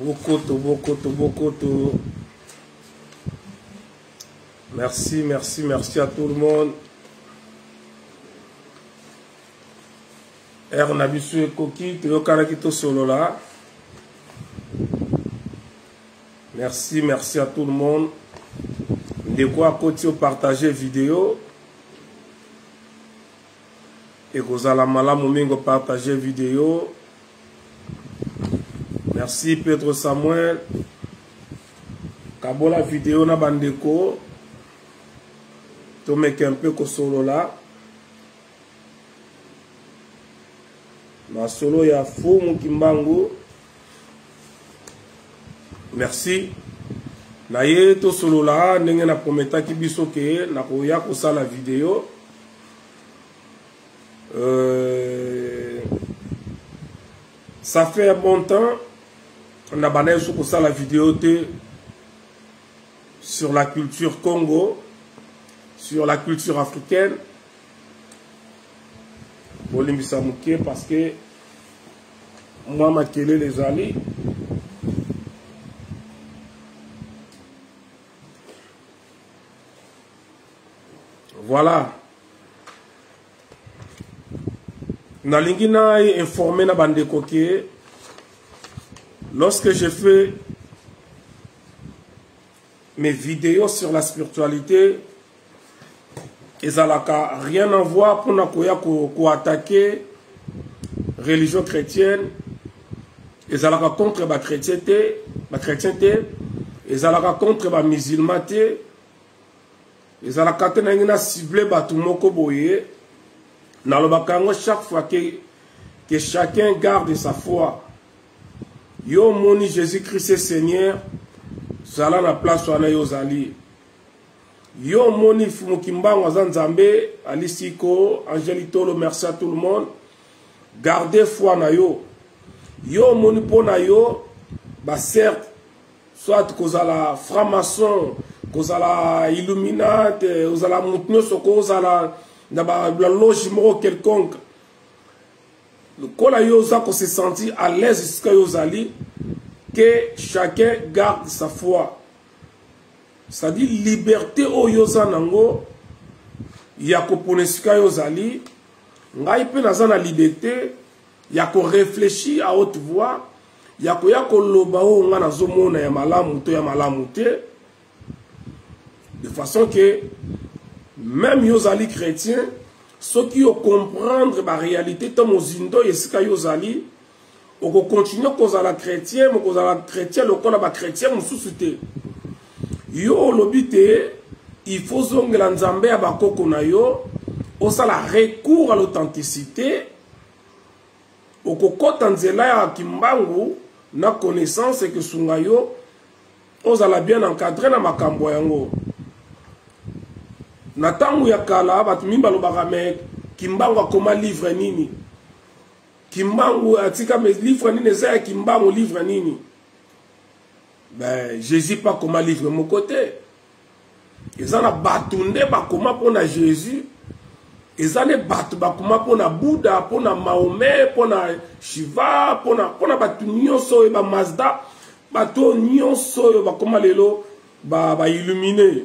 Bokoto, Bokoto, Bokoto. Merci, merci, merci à tout le monde. ere na biso ekoki toyokanaki tosolola merci merci à tout le monde ndeko akoti opartage video ekozala malamu mingi opartage video merci pedro samuel kabola video na bandeko tomeke mpe kosolola masolo ya fumu kimbangu merci na ye tosolola ndenge na prometaki biso ke nakoya kosala video euh, ça fait un bon temps na banda yesu kosala video te sur la culture congo sur la culture africaine bolimbisa moke parce que mwa makelele ezali voilà nalingi na informe na bandeko ke lorsque je fais mes vidéos sur la spiritualité ezalaka rien à voir mpona koya koatake religion chrétienne ezalaka contre bachrétien te bachrétien te ezalaka contre bamusulman te ezalaka te na ndenge na cible bato moko boye nalobaka yango chaque fois ke, ke chacun garde sa foi yo omoni jésus christ e seigneur zala na place wana yo ozali Yo omoni Fumu Kimbangu aza Nzambe, Alisiko, Angeli Tolo, merci à tout le monde. Gardez foi na yo. Yo omoni mpo na yo ba certes soit kozala franc-maçon, kozala illuminate, euh, ozala moto nyonso kozala na ba loge moko quelconque. Lokola yo oza ko se sentir à l'aise esika yo ozali que chacun garde sa foi. c'est-à-dire liberté oyo oza nango ya kopona esika yo ozali ngai mpe naza na liberté ya koreflechir à haute voix ya koya koloba oyo ngai nazomona ya malamu to ya malamu te de façon que même yo ozali chrétien soki yo comprendre baréalité to mozindo esika yo ozali okokontinue kozala chrétien mokozala chrétien lokola bachrétien mosusu te yo olobi te il faut ozongela nzambe ya bakoko na yo osala recours à l'authenticité okokɔta nzela ya kimbangu na connaissance ekosunga yo ozala bien encadre na makambo yango na ntango ya kala bato mingi balobaka me kimbangu akoma livre nini kimbangu atika mais livre nini eza ya kimbangu livre nini ben jésus pa koma livre moko te eza na bato nde bakoma mpo na jésus eza nde bato bakoma mpo na buddha mpo na mahome mpo na shiva mpo na bato nyonso oyo bamazda bato oyo nyonso oyo bakoma lelo baillumine ba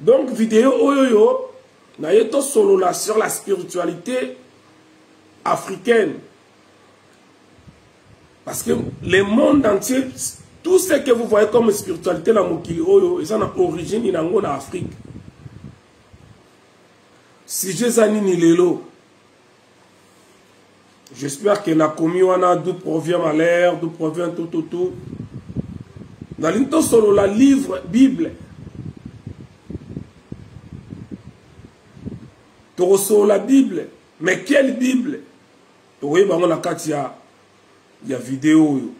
donc video oyo yo na ye tosolola sur la spiritualité africaine parce que le monde entier tout ce que vous voyez comme spiritualité na mokili oyo eza na origine yango na afrique sujet eza nini lelo j'espère que na komi wana d'où provient ma l'air d'où provient tout tout tout nalingi tosolola livre bible tokosolola bible mais quelle bible tokoyeba yango na kati ya ya video oyo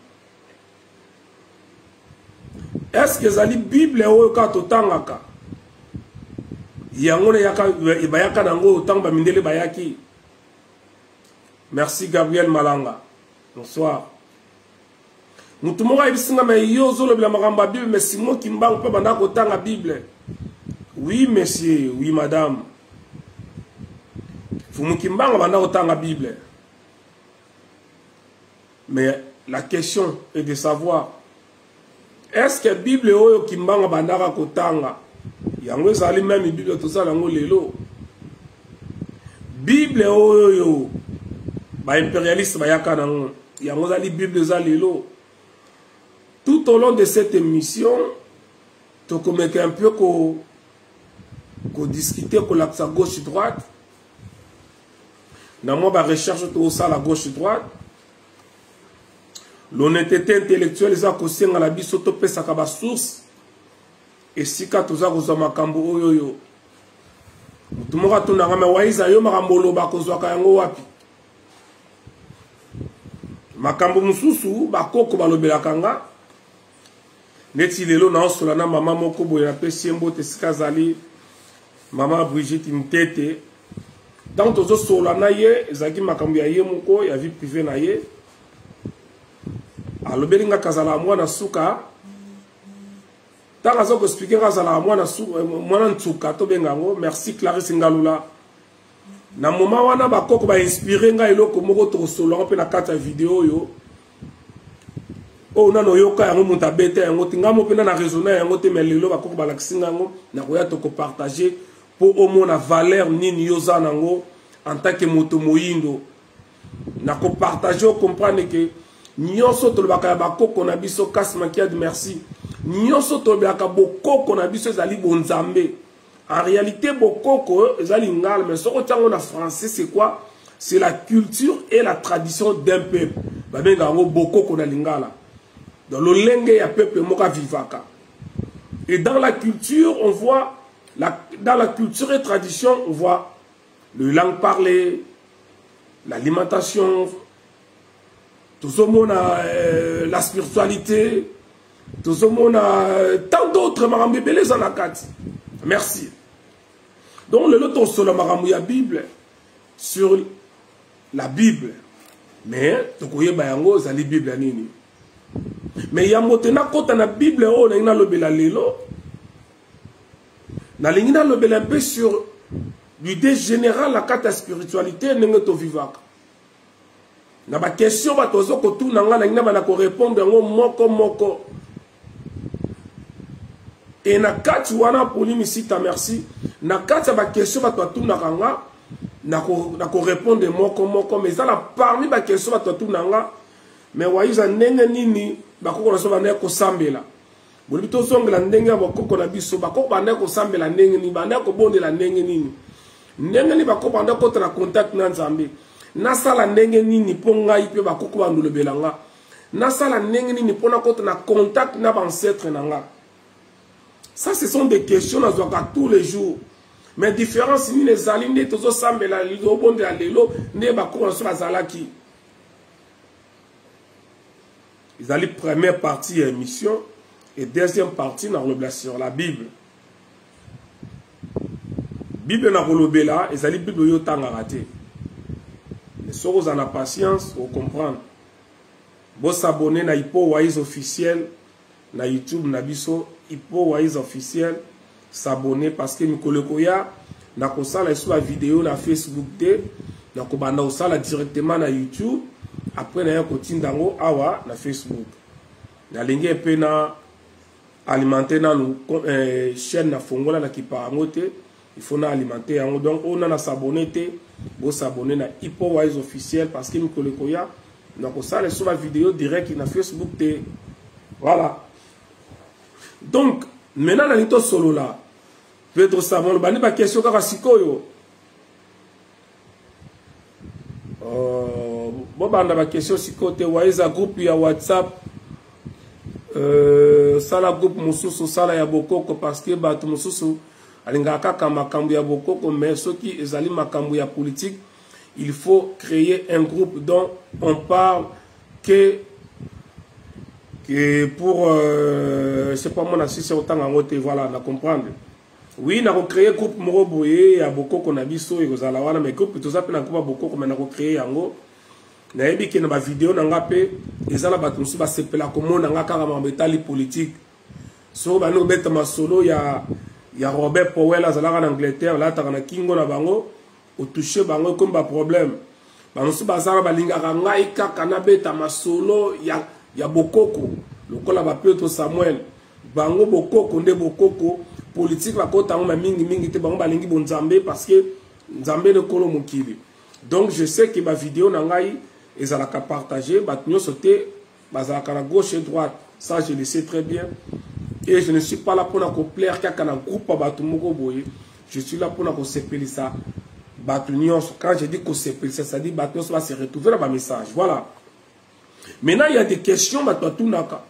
eske ezali bible oyo kaka totangaka yango bayaka na yango ntango bamindele bayaki merci gabriel malanga bonsoir motu moko ayebisi nga me yo ozolobela makambo ya bible me simon kimbangu mpe bandaka kotanga bible oui monsieur oui madame fumu kimbangu abanda kotanga bible mais la question est de savoir est ce que bible oyo kimbanga bandaka kotanga yango ezali meme bible tozala yango lelo bible oyo baimperialiste bayaka nango yango ezali bible eza lelo tout au long de cette émission tokomeka un peu ko kodiscute kolakisa gauche droite na mwa ba recherche tokosala gauche droite l'honnêteté intellectuelle eza kosenga na biso topesaka basource esika toza kozwa makambo oyo oyo motu moko atunaka me waiza yo makambo oloba kozwaka yango wapi makambo mosusu bakoko balobelaka nga neti lelo naosola na mama moko boye napesi ye mbote esika azali mama brigitte mtete ntango tozosola na ye ezalaki makambo ya ye moko ya vie prive na ye alobeli nga kazalaka mwana suka ntango aza koexplike nga azalaka mwana nsuka tobenga yango merci clarisse ngalula na moma wana bakoko bainspire ngai eloko moko tokosololaka mpe na kati ya video oyo oyo nano oyoka yango moto abeta yango te ngai mo mpena na raisonna yango te mai lelo bakoko balakisi ngai yango nakoya tokopartage mpo omona valeur nini yo oza nango en tant que moto moyindo nakopartage ocomprendre ke nyonso tolobaka ya bakoko na biso kasi makiade merci nyonso tolobelaka bokoko na biso ezali bonzambe En réalité, Bokoko, eza lingala, mais soko tiango na français, c'est quoi C'est la culture et la tradition d'un peuple. Babenga yango Bokoko na lingala. Dans le lenge ya peuple moka vivaka. Et dans la culture, on voit, la, dans la culture et tradition, on voit le langue parlée, l'alimentation, tozomona euh, la spiritualité tozomona euh, tant d'autres makambo ebele eza na kati merci donc lelo tosola makambo ya bible sur la bible mais tokoyeba yango ezali bible ya nini mais yambo te nakota na bible oyo nalingi nalobela lelo nalingi nalobela mpe sur l'idée générale na kati ya spiritualité ndenge tovivaka na bakestion bato ozo kotuna ngai nalingi nabanda korepondre yango moko moko e na kati wana poli misita merci na kati ya bakestion bato atunaka nga nakorepondre moko moko mais eza na parmi bakestion bato atuna nga mais wayiza ndenge nini bakokola so bandaki kosambela bolobi tozongela ndenge ya bakoko na biso bakoko bandaki kosambela ndenge nini bandaki kobondela ndenge nini ndenge nini bakoko bandaki kota na contact na nzambe nasala ndenge nini mpo ngai mpe bakoko bandolobela nga nasala ndenge nini mpo nakota na contact na baancetre na nga ça ce sont des questions nazwaka tous les jours mais différence nini ezali nde tozosambela obondela lelo nde bakoko na biso bazalaki ezali première partie ya émission et deuxième partie nakolobela sur la bible bible nakolobela ezali bible oyo otangaka te soki ozala na patience ocomprendre bosabone na ipo wise officiel na youtube na biso ipo wise officiel s'abonner parce que mikolo ekoya nakosala esu ba video na facebook te nakobanda kosala directement na youtube après naya kotinda yango awa na facebook nalingi mpe na alimente nanu eh, chaîne nafongola na kipa yango te il faut na alimente yango donc oyo na na s'abonner te bosabone na hippo wise officiel parce que mikolo ekoya nakosala esu ba video direct na facebook te voilà donc maintenant nalingi tosolola petro samuel bandi bakestion kaka sikoyo euh, bobanda bakestion sikoyo te wa eza groupe ya whatsapp euh, sala groupe mosusu sala ya bokoko parce que bato mosusu alingaka kaka makambo ya bokoko mais soki ezali makambo ya politike il faut créer un groupe dont on parle que que pour euh, c'est pas mon assistant autant en route voilà na comprendre oui na ko créer groupe moko boye ya bokoko na biso ekozala wana mais groupe toza mpe na koba bokoko mais na ko créer yango nayebi ke na bavideo na nga mpe eza na bato mosusu basepela komona nga kaka makambo etali politike soki bandi kobeta masolo ya ya robert powell azalaka na angleterre lataka na kingo na bango otouche bango ekomi baproblème bamosusu bazala balingaka ngai kaka nabeta masolo ya, ya bokoko lokola bapetro samuel bango bokoko nde bokoko politike bakota yango ma mingimingi te bango balingi bonzambe parce que nzambe nde kolo mokili donc je sais ke bavideo na ngai ezalaka partage bato nyonso te bazalaka na gauche et droite ça je le sais très bien et je ne suis pas là mpona koplaire kaka na groupe ya bato moko boye je suis là mpona kosepelisa bato nyonso quand je dis kosepelisa cest à dire bato nyonso base retrouve na bamessage voilà maintenant il y a des questions bato batunaka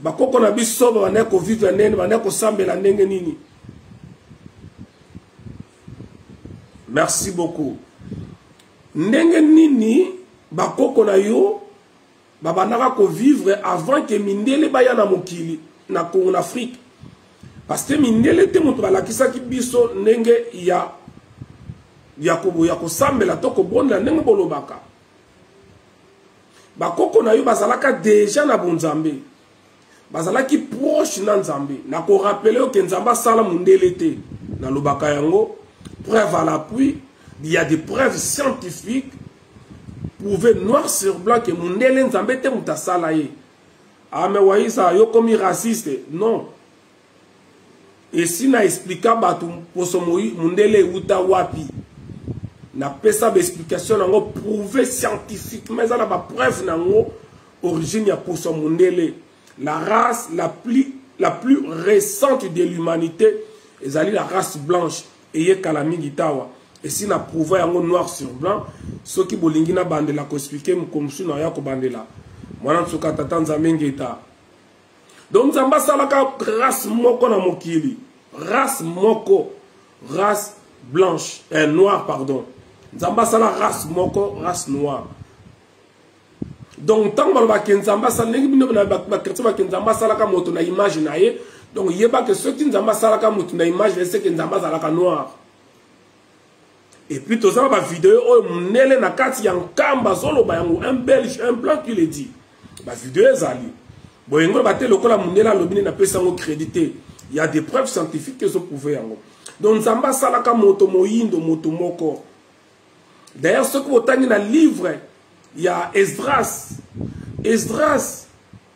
bakoko na biso babandaki kovivre ndenge babandaki kosambela ndenge nini merci beaucoup ndenge nini bakoko na yo babandaka kovivre avant ke mindele baya na mokili na congo na afrique parce que mindele te moto balakisaki biso ndenge ya ya kosambela to kobondela ndenge bolobaka bakoko na yo bazalaka deja na bonzambe bazalaki proche na nzambe nakorapele oke nzambe asala mondele te nalobaka yango preuve à l'appui il y a des preuves scientifiques prouve noir sur blanc ke mondele nzambe te moto asala ye ame ah, waisa yo komi raciste non esi na explika bato mposo mondele euta wapi napesa baexplication na yango prouve scientifiquement eza na bapreuve na yango origine ya poso mondele la race la plus, la plus récente de l'humanité ezali la race blanche eye kala mingi tawa esi na prouva yango noir sur blanc soki bolingi nabandela koexplike mokomosu na yo ya kobandela mwana nsuka tata nzambe ngeta donc nzambe asalaka race moko na mokili race moko race blanche eh, noire pardon nzambe asala race moko race noire donc ntango balobaka nzambe asala ndenge bino bakristo bake nzambe asalaka moto na image na ye donc yebake soki nzambe asalaka moto na image na ye seke nzambe azalaka noire epuis toza na bavideo oyo mondele na kati ya nkamba azoloba yango un belge un blanc qui le dit bavideo ezali boye ngo bate lokola mondele alobi nini apesi yango crédit te ya des preuves scientifiques ezoprouve yango donc nzambe asalaka moto moyindo moto moko d'ailleurs soki botangi na livre ya esdras esdras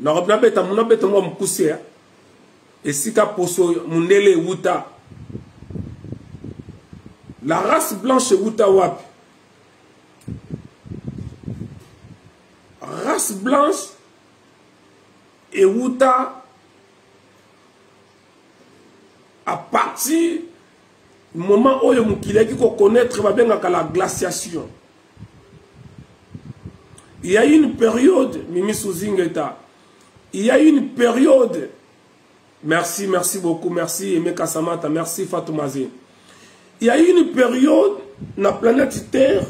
nakoki nabeta nabeta ngo mokuse ya esika poso mondele ewuta la race blanche ewuta wapi race blanche ewuta à partir moment oyo mokili ayaki koconnaître babengaka la glaciation il y a une période mimi suzingeta il y a une période merci merci beaucoup merci aimé kasamata merci fatoumazin il y a une période na planète terre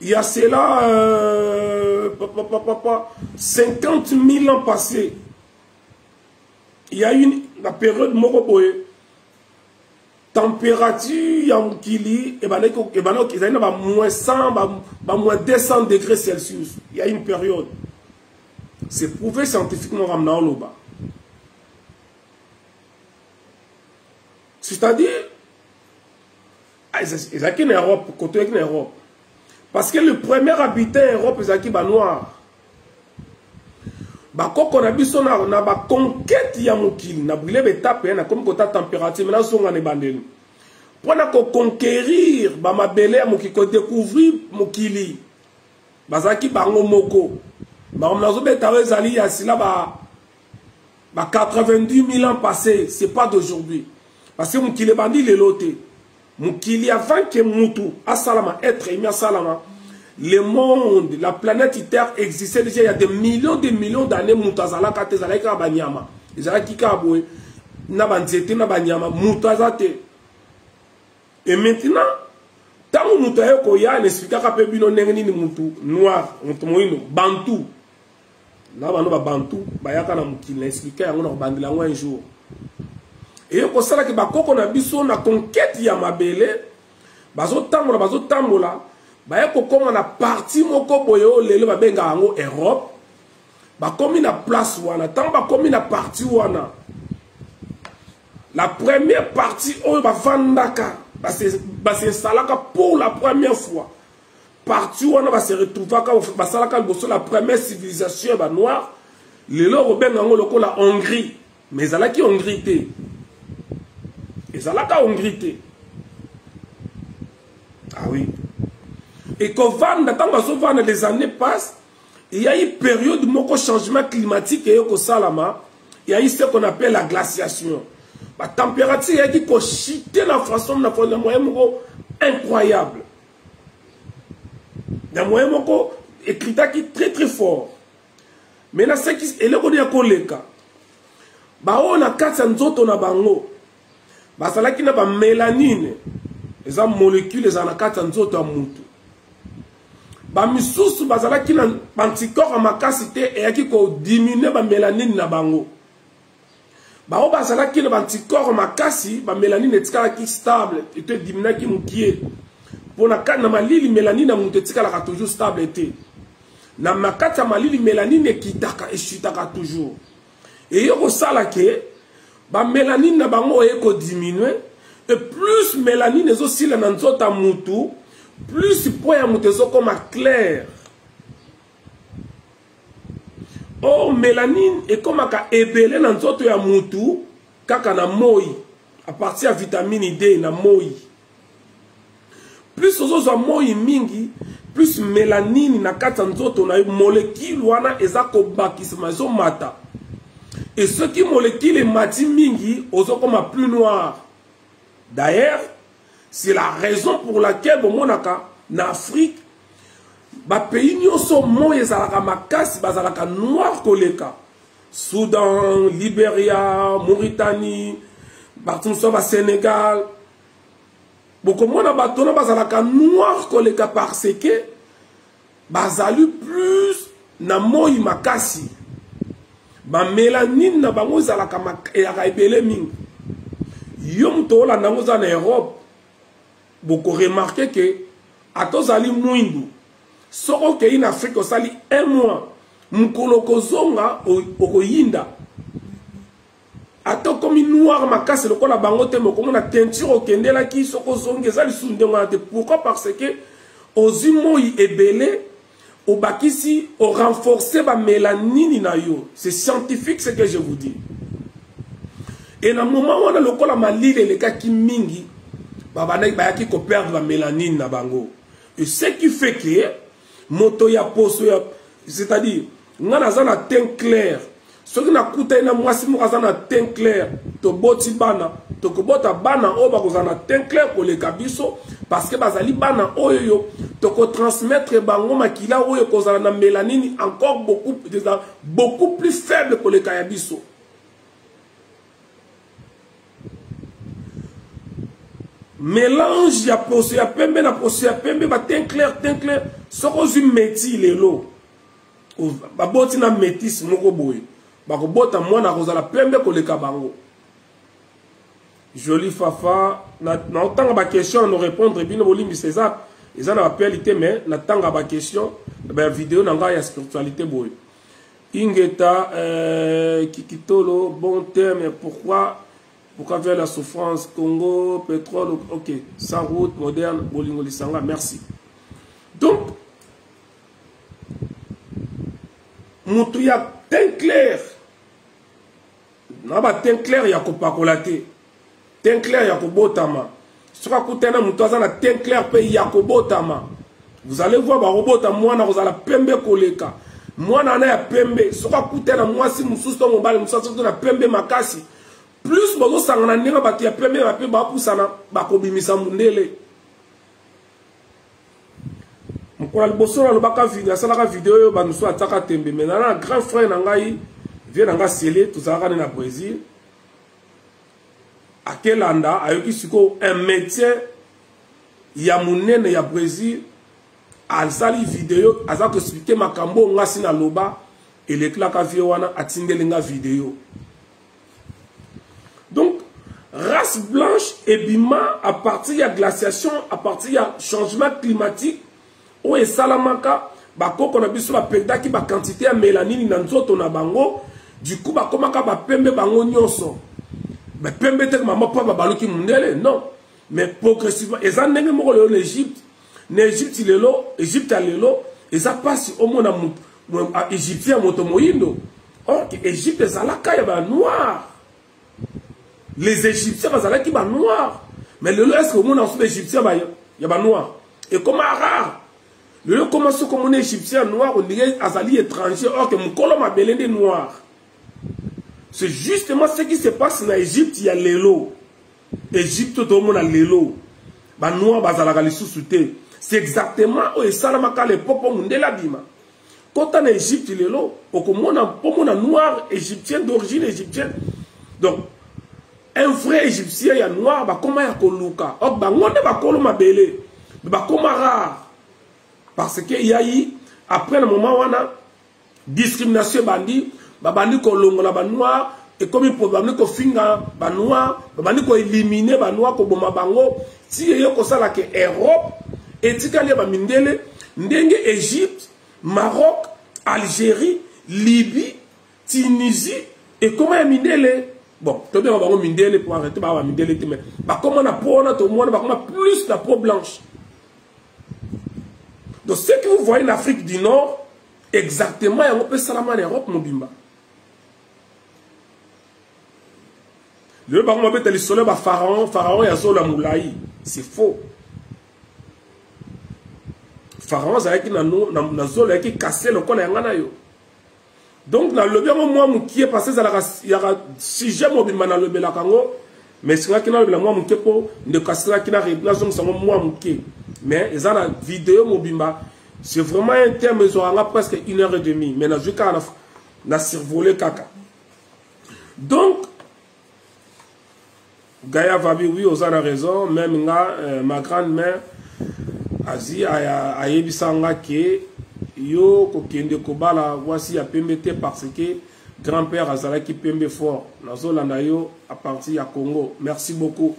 il y a cela euh, papa, papa, papa, 50 000 ans passés ya une na periode moko boye température ya mokili ebandaki ebandaki ezali na ba moins 100 ba moins 200 degré celsius ya une période c'est prouvé scientifiquement kam naoloba c'est-à-dire Ah, ezalaki na europe koto yaki na europe parce que le premier habitant ya europe ezalaki banoir bakoko na biso na, na baconquete ya mokili na brile betape eh, nakomi kota température me nazonga na ebandeli mpo na koconquérir bamabele ya mokili kodecouvrir mokili bazalaki bango moko bango nazobeta oyo ezali ya sila ba ba 90000 ans passé c'est pas d'aujourd'hui parce que mokili ebandi lelo te mokili avant ke mutu asalama être emi asalama le monde la planète terre existait déjà il y a des millions de millions d'années mutu azalaka te ezalaki kaka banyama ezalaki kaka boye na banzete na banyama mutu aza te et maintenant ntango moto aye koya na esplikaka mpe bino ndenge nini motu noir moto moino bantu na bano babantu bayaka na mokili na explika yango na kobandela yango un jour eye kosalaki bakoko na biso na konkete ya mabele bazotambola bazotambola baye kokóma na parti moko boye oyo lelo babenga yango europe bakomi na place wana ntango bakomi na parti wana la première partie oyo bafandaka basinsalaka pour la première fois parti wana base retrouvaka basalaka liboso la première civilisation ya banoir lelo okobenga yango lokola hongrie mais ezalaki hongrie te ezalaka hongrie te ah oui ekovanda ntango azovanda les années passe eyai période moko changement climatique eye kosalama eyai ce qu'on appelle la glaciation batempérature eyaki kochite na façon na moyen moko incroyable na moyen moko ekritaki très très fort mais nasekisi eloko nde ya koleka baoyo na kati ya nzoto na bango bazalaki na bamelanine eza molécule ezala na kati ya nzoto ya motu bamisusu bazalaki na bantikore makasi te eyaki kodiminue bamelanine na bango baoyo bazalaki na bantikoro makasi bamelanine etikalaki stable eto ediminaki mokie mpo na malili melanine ya moto etikalaka toujours stable te na makati ya malili melanine ekitaka esutaka toujours eye kosala ke bamelanine na bango oye kodiminue e plus melanine ezosila na nzoto ya motu plus po ya moto ezokoma claire or melanine ekomaka ebele na nzoto ya mutu kaka na moi a partir ya vitamine d na moi plus ozozwa moi mingi plus melanine na kati ya nzoto na yo molekile wana eza kobakisama ezomata e soki molekile emati mingi ozokoma plus noir d'ailleurs c'est la raison pour laquelle bomonaka na afrique bapays nyonso moi ezalaka makasi bazalaka noir koleka soudan liberia mauritanie bato mosusu ba sénégal bokomona bato wana bazalaka noir koleka parce que bazali plus na moi makasi bamelanine na bango ezalaka eyaka ebele mingi yo moto olanda yango oza na europe bokoremarke ke ata ozali mwindu soki okei na afrike osali un mois mokolo okozonga okoyinda ata okomi noir makasi lokola bango te mokomona teinture okendelaki soki ozongi eza lisusu ndenge wana te pourquoi parce que ozwi moi ebele obakisi orenforce bamelanini na yo c'est scientifique ce que je vous dis e na moment wana lokola malili elekaki mingi babandaki bayaki koperdre bamelanine na bango e ce qui fait que moto ya poso ya c'est-à-dire ngai naza na teint clair soki nakutani na mwasi moko aza na teint clair toboti bana tokobota bana oyo bakozala na teint clair koleka biso parce que bazali bana oyo yo tokotransmettre bango makila oyo ekozala na melanini encore beaucoup, beaucoup plus faible koleka ya biso mélange ya poso ya pembe na poso ya pembe ba teint clair teint clair soki ozwi meti lelo baboti na metis moko boye bakobota mwana akozala pembe koleka bango jolie fafa naotanga na baquestion na norépondre bino bolimbisa eza eza na bapeli te mais natanga baquestion bavideo na ngai ya spiritualité boye Ingeta euh, Kikitolo, bon terme, pourquoi Pourquoi vers la souffrance Congo, pétrole, ok, sans route, moderne, Bolingo Lissanga, merci. Donc, moto ya teint clair na ba teint clair ya kopakola te teint clair ya kobotama soki akutani na moto aza na teint clair mpe ya kobotama vous allez voir bakobota mwana kozala pembe koleka mwana wana ya pembe soki akutani na mwasi mosusu to mobali mosusu asoki na pembe makasi plus bozosangana ndenge bato ya pembe bape bapusana bakobimisa mundele mokolo ya liboso nalobaka nasalaka video oyo bato mosusu ataka tembe mai nana na grand frère na ngai vie na ngai sele tozalaka nde na brésil akelanda ayoki sikoyo un médecin ya monene ya brésil asali video aza koexplike makambo oyo ngasi naloba elekelaka vie wana atindeli nga video donc race blanche ebima à partir ya glaciation à partir ya changement climatique oyo esalamaka bakoko na biso bapentaki bakantite ya melanini na nzoto na bango duku bakomaka bapembe bango nyonso bapembe te mama mpo babaluki mondele non mais progressivement eza ndenge moko lelo na egypte na egypte lelo egypte ya lelo eza mpasi omona egyptien ya moto moyindo or egypte ezalaka ya banoire les égyptiens bazalaki banoir mais lelo est ce que omona mosusu baégyptien ya banoir ekoma rare lelo ekoma soki omona égyptien noir ondenge azali étranger or ke mokolo mabele nde noir c'est justement ce qui se passe na égypte ya lelo égypte tomona lelo banoir bazalaka lisusu te c'est exactement oyo esalamaka lepopo mondele abima kota na egypte lelo okomona pomona noir égyptien d'origine égyptienne donc un vrai égyptien ya noir bakoma ya koluka ok bango nde bakolo mabele bakoma rare parce que yai après na moment wana discrimination ebandi babandi kolongola banoir ekomi babandi kofinga banoir babandi koelimine banoir koboma bango ti eye kosala ke europe etikali ya bamindele ndenge egypte maroc algérie libye tunisie ekoma ya mindele bon tobenga bango mindele po arrete baa bamindele te mai bakoma na po wana tomona bakoma plus na po blanche donc ce que vous voyez na afrique du nord exactement yango mpe esalama na europe mobimba lelo bango babeta lisolo ya bafaraon faraon ya zola molai c'est faux faraon azalaki na, na, na zolo yaki kase lokola yanga na yo donc nalobi yango mwa mokie parce ezalaka yaka sujet mobimba nalobelaka yango mais esengaki nalobela mwa moke mpo ndeko asilaki nazongisa yango mwa moke mais eza na video mobimba c'est vraiment un terme ezwaka nga presque une heure et demie mais nazwi kaka na survole kaka donc gaya fabi oui oza na raison meme nga euh, ma grande mère azi ayebisa nga ke yo kokende kobala mwasi ya pembe te parce que grand père azalaki pembe fort nazolanda yo à partir ya congo merci beaucoup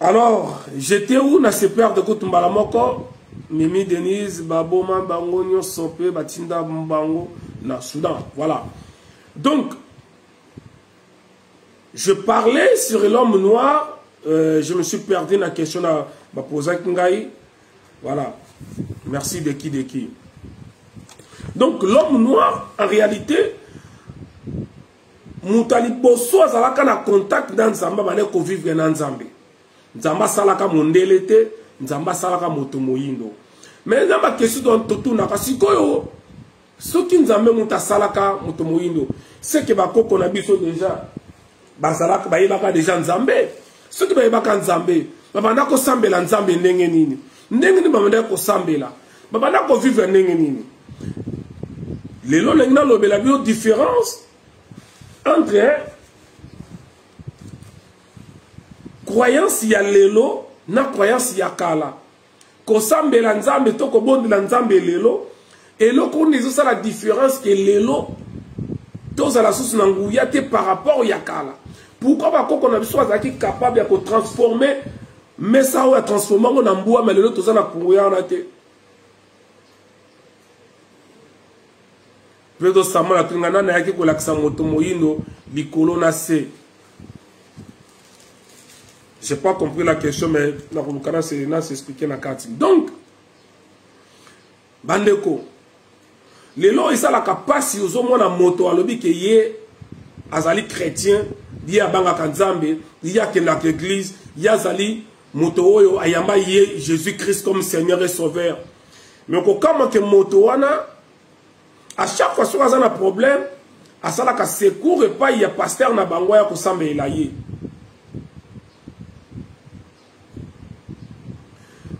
alors j'étais où na se perdre kutu mbala moko mimi denise baboma bango nyonso mpe batinda bango na soudan voilà donc je parlais sur l'homme noir euh, je me suis perdu na question na bapozaki ngai voilà merci deki deki donc l'homme noir en réalité moto ya liboso azalaka na contact na nzambe abanda kovivre na nzambe nzambe asalaka mondele te nzambe asalaka moto moyindo me na bakestion totunaka sikoyo soki nzambe moto asalaka moto moyindo seke bakoko na biso deja bazalaka bayebaka deja nzambe soki bayebaka nzambe babanda kosambela nzambe ndenge nini ndenge nini babandaki kosambela babanda kovivre ndenge nini lelo ndenge nalobela bino différence entre croyance ya lelo na croyance ya kala kosambela nzambe to kobondela nzambe lelo eloko oyo ezosala différence ke lelo tozala susu na nguya te par rapport ya kala pourkui bakoko na biso bazalaki capable ya kotransforme mesa oyo atransforma ngo na mbwa ma lelo toza na courant wana te mpe tosamola tolinga nani ayaki kolakisa moto moyindo likolo na se j'ai pas compris la question mais nakoluka na se expliquer na kati donc bandeko lelo esalaka mpasi ozomona moto alobi ke ye azali chrétien ye abangaka nzambe ye akendaka eglise ye azali moto oyo ayamba ye jésus christ comme seigneur et sauveur me kokamwa ke moto wana à chaque fois soki aza na problème asalaka secours epai ya pasteur na bango ya kosambelela ye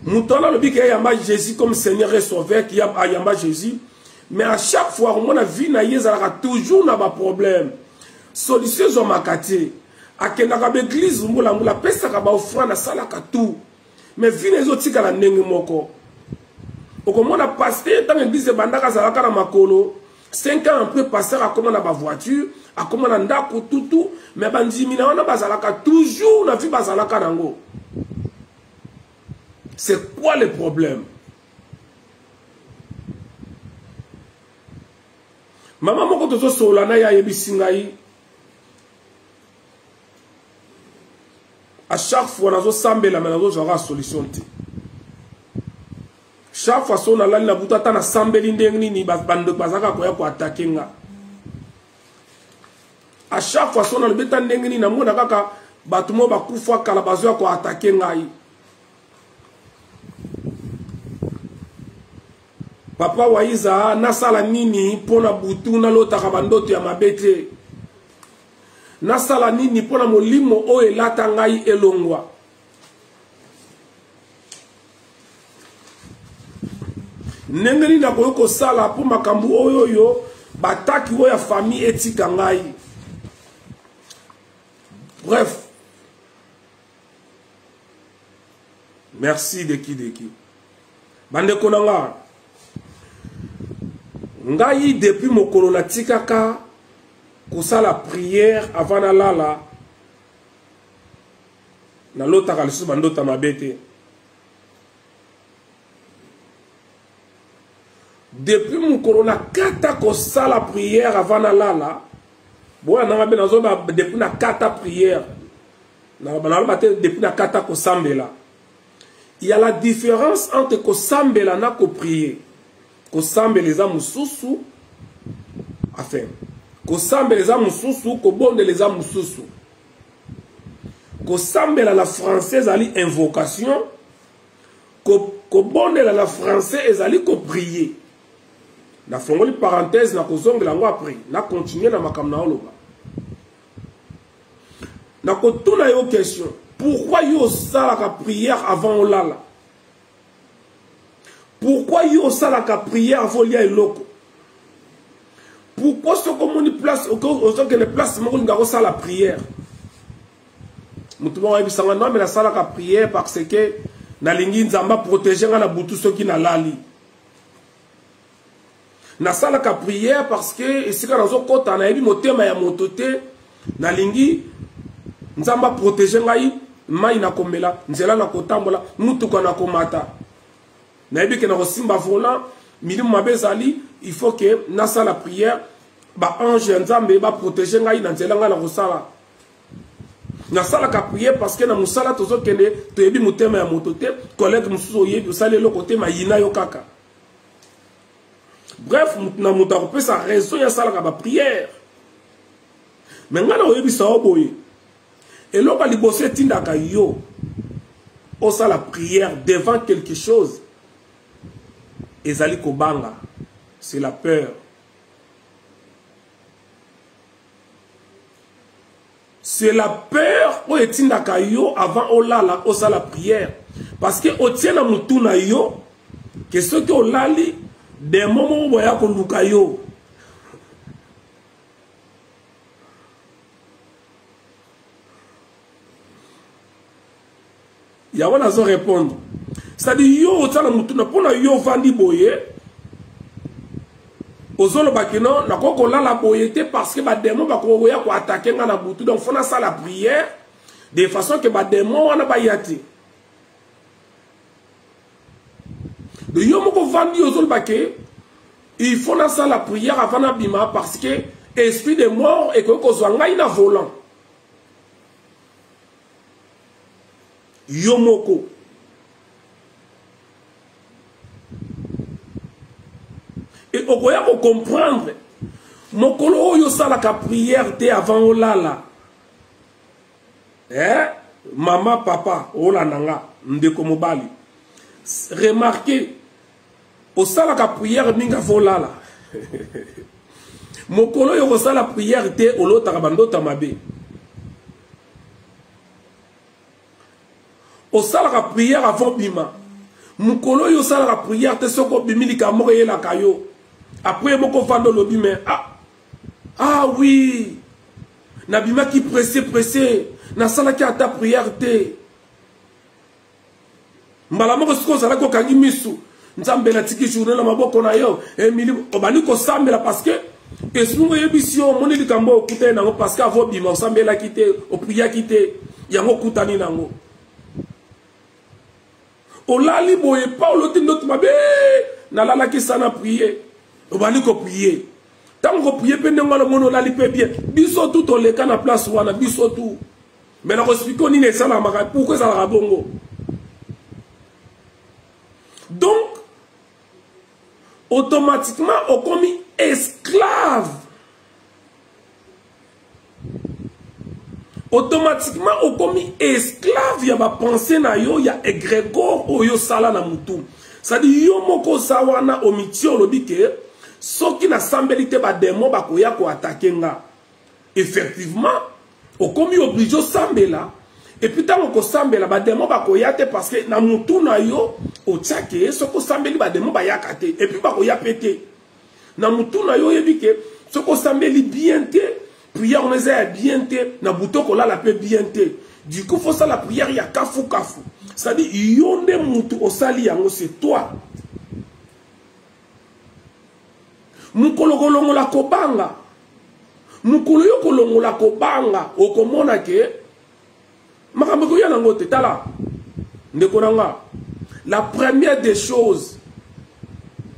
moto wana alobi ke ayamba jésus comme seigneur et sauveur ki ayamba jésus mais à chaque fois akomona vie na ye ezalaka toujours na baproblème solution ezwamaka te akendaka baeglize mbulambula apesaka baofrande asalaka tout mais vie na ezotikala ndenge moko okomona paster ntango eglize ebandaka azalaka na makolo 5 ans après pasteur akoma na ba voiture akoma na ndako tutu mais bandimi na wana bazalaka toujours na vie bazalaka nango c'est quoi le problème mama moko tozosolola na ye ayebisi ngai à chaque fois nazosambela me nazozwaka solution te chaque fois so nalali na butu ata nasambeli ndenge nini bandeko bazalaka koya koatake nga a chaque fois so nalobi ta ndenge nini namona kaka bato moko bakufa kala bazoya koatake ngai papa waiza nasala nini mpo na butu nalotaka bandoto ya mabe te nasala nini mpo na molimo oyo elata ngai elongwa ndenge nini nakoki kosala mpo makambo oyo oyo bataki oyo ya famille etika ngai bref merci dekideki bandeko na nga ngai depuis mokolo natikaka kosala prière avant nalala nalotaka lisusu bandota mabe te depuis mokolo nakata kosala prière avant nalala boya nanga mpe nazoba depuis nakata prière naloba te depuis nakata kosambela ya la différence entre kosambela na koprier kosambela eza mosusu afin kosambela eza mosusu kobondela eza mosusu kosambela na français ezali invocation kobondela na français ezali koprie nafongoli parenthèse na kozongela yango apres na continue na makambo na oloba nakotuna yo question pourquoi yo osalaka prière avant olala pourquoi yo osalaka prière avo olia eloko pourquoi soki omoni place ozokende place moko olinga kosala prière motu moko ayebisa ngai nome nasalaka prière parce que nalingi nzambe aprotege ngai na butu soki nalali nasalaka prière parce que esika nazokɔta nayebi motema ya moto te nalingi nzambe aprotege ngai mai nakomela nzela nakotambola motuka nakomata nayebi ke nakosimba volant milimu mabe ezali il faut ke nasala prière baange ya nzambe baprotege ngai na nzela ngai nakosala nasalaka prière parce que na mosala tozokende toyebi motema ya moto te collègue mosusu oyebi osali eloko te mayina yo kaka bref moto na moto akopesa raison ya asalaka bapriere me ngai nakoyebisa yo boye eloko ya liboso etindaka yo osala priere devant quelque chose ezali kobanga c'est la peur c'est la peur oyo etindaka yo avant olala osala prière parce que otie na motu na yo ke soki olali demo moko boya koluka yo yango nazo répondre cetadi yo oza na motuna mpo na yo ovandi boye ozoloba kino nakoki kolala boye te parce que bademo bakoya koatake ngai na butu donc fo nasala prière de façon que bademo wana baya te de yo moko ovandi ozoloba ke il faut nasala prière avant nabima parce que esprit de mort ekoki kozwa ngai na volant yo moko e okoya kocomprendre mokolo oyo osalaka priere te avant olala eh? mama papa olanda nga ndeko mobali remarke osalaka prière mingi avo olala mokolo oyo okosala prière te olotaka bandoto ya mabe osalaka prière avo obima mokolo oyo osalaka prière te soki obimi likambo moko eyelaka yo apres moko vanda olobi me ah, ah oui nabimaki presse presse nasalaki ata prière te mbala moko soki ozalaki okangi misu nzambe natiki journe na maboko na yo emili obandi kosambela parce que esprit ngo eyebisi yo omoni likambo oyo okutani nango parce que avo obima osambelaki te opriyaki te yango okutani nango olali boye paulo te ndoto mabe nalalaki sana priye obandi kopriye ntango kopriye mpe ndenge wana omoni olali mpe bien biso tu toleka na place wana biso tu me na kospiko nini esalamaka pourkoi ezalaka bongo donc automatiquement okomi esclave automatiquement okomi esclave ya bapense na yo ya egregor oyo osala na motu sadi yo moko oza wana omitie olobi ke soki nasambeli te bademo bakoya koatake nga effectivement okomi oblige osambela epuis ntango okosambela bademo bakoya te parce que na motu na yo otyake ye soki osambeli bademo bayaka te epuis bakoya mpe te na motu na yo oyebi ke soki osambeli bien te prière wana eza ya bien te na butu okolala mpe bien te du coup fosala prière ya kafukafu cestadi yo nde motu osali yango c'est toi mokolo kolongola kobanga mokolo yo kolongola kobanga okomona ke makambo ekoya nango te tala ndeko na nga la première des choses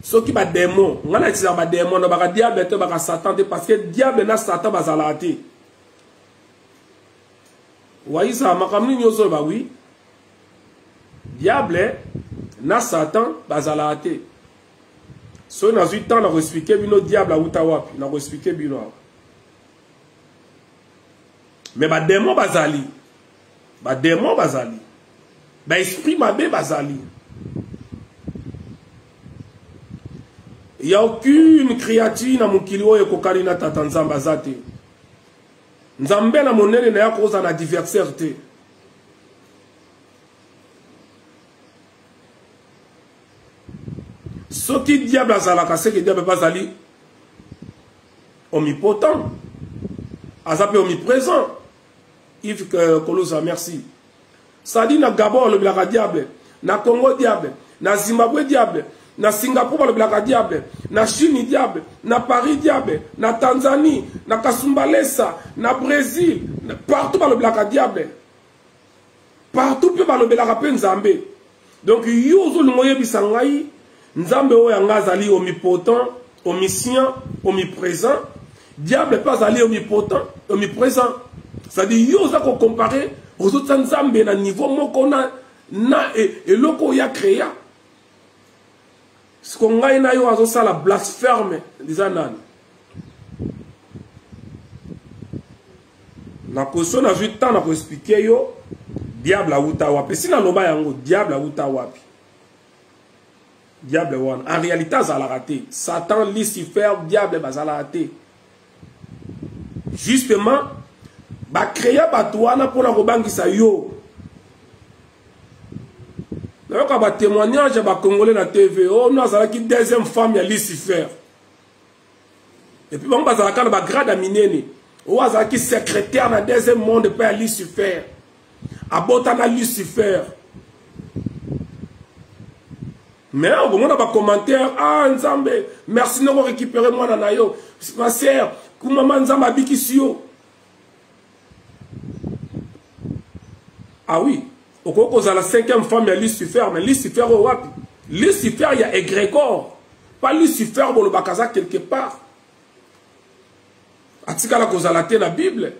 soki bademo ngai natisaka bademo na baka diable to baka satan te parce que diable na satan bazalaka te wayisa makambo nini nyonso oloba wi diable na satan bazalaka te soki nazwi ntango na koexplike bino diable awuta wapi na koexplike bino awa me bademo bazali bademo bazali baesprit mabe bazali il y a aucune créature na mokili oyo ekokani na tata nzambe aza te nzambe na monene na ye akozala na adversaire te soki diable azalaka seke diable mpe azali omnipotent aza mpe omniprésent ive kolosa merci sadi na gabon olobelaka diable na congo diable na zimbabwe diable na singapour balobelaka diable na chine diable na paris diable na tanzanie na kasumbalesa na brésil partout balobelaka diable partout mpe balobelaka mpe nzambe donc yo ozolinga oyebisa ngai nzambe oyo yanga azali omipotent omniscient omniprésent diable mpe azali omipotent omniprésent c'est-à-dire yo oza kocompare ozotia nzambe na niveau moko na, na e, eloko oya créa siko ngai na yo azosala blasphème eza nani na position nazwi ntan na koexplike yo diable awuta wapi esi naloba yango diable awuta wapi diable wana en réalité azalaka te satan lucifer diable bazalaka te justement bacrea bato wana mpona kobangisa yo nayoka batémoignage ya bacongolais na tv oyo oh, no azalaki deuxième femme ya lucifer epuis bango bazalaka na bagrade ya minene oyo oh, azalaki secrétaire na deuxième monde mpe ya lucifer abota na lucifer mais okomona bacommentaire ah nzambe merci noko récupéré mwana na yo pasteur kumama nzambe abikisi yo ah oui okoki kozala cinquième femme ya lucifer mais lucifer oyo wapi lucifer ya egrégore pas lucifer bolobaka aza quelque part atikala kozala te na bible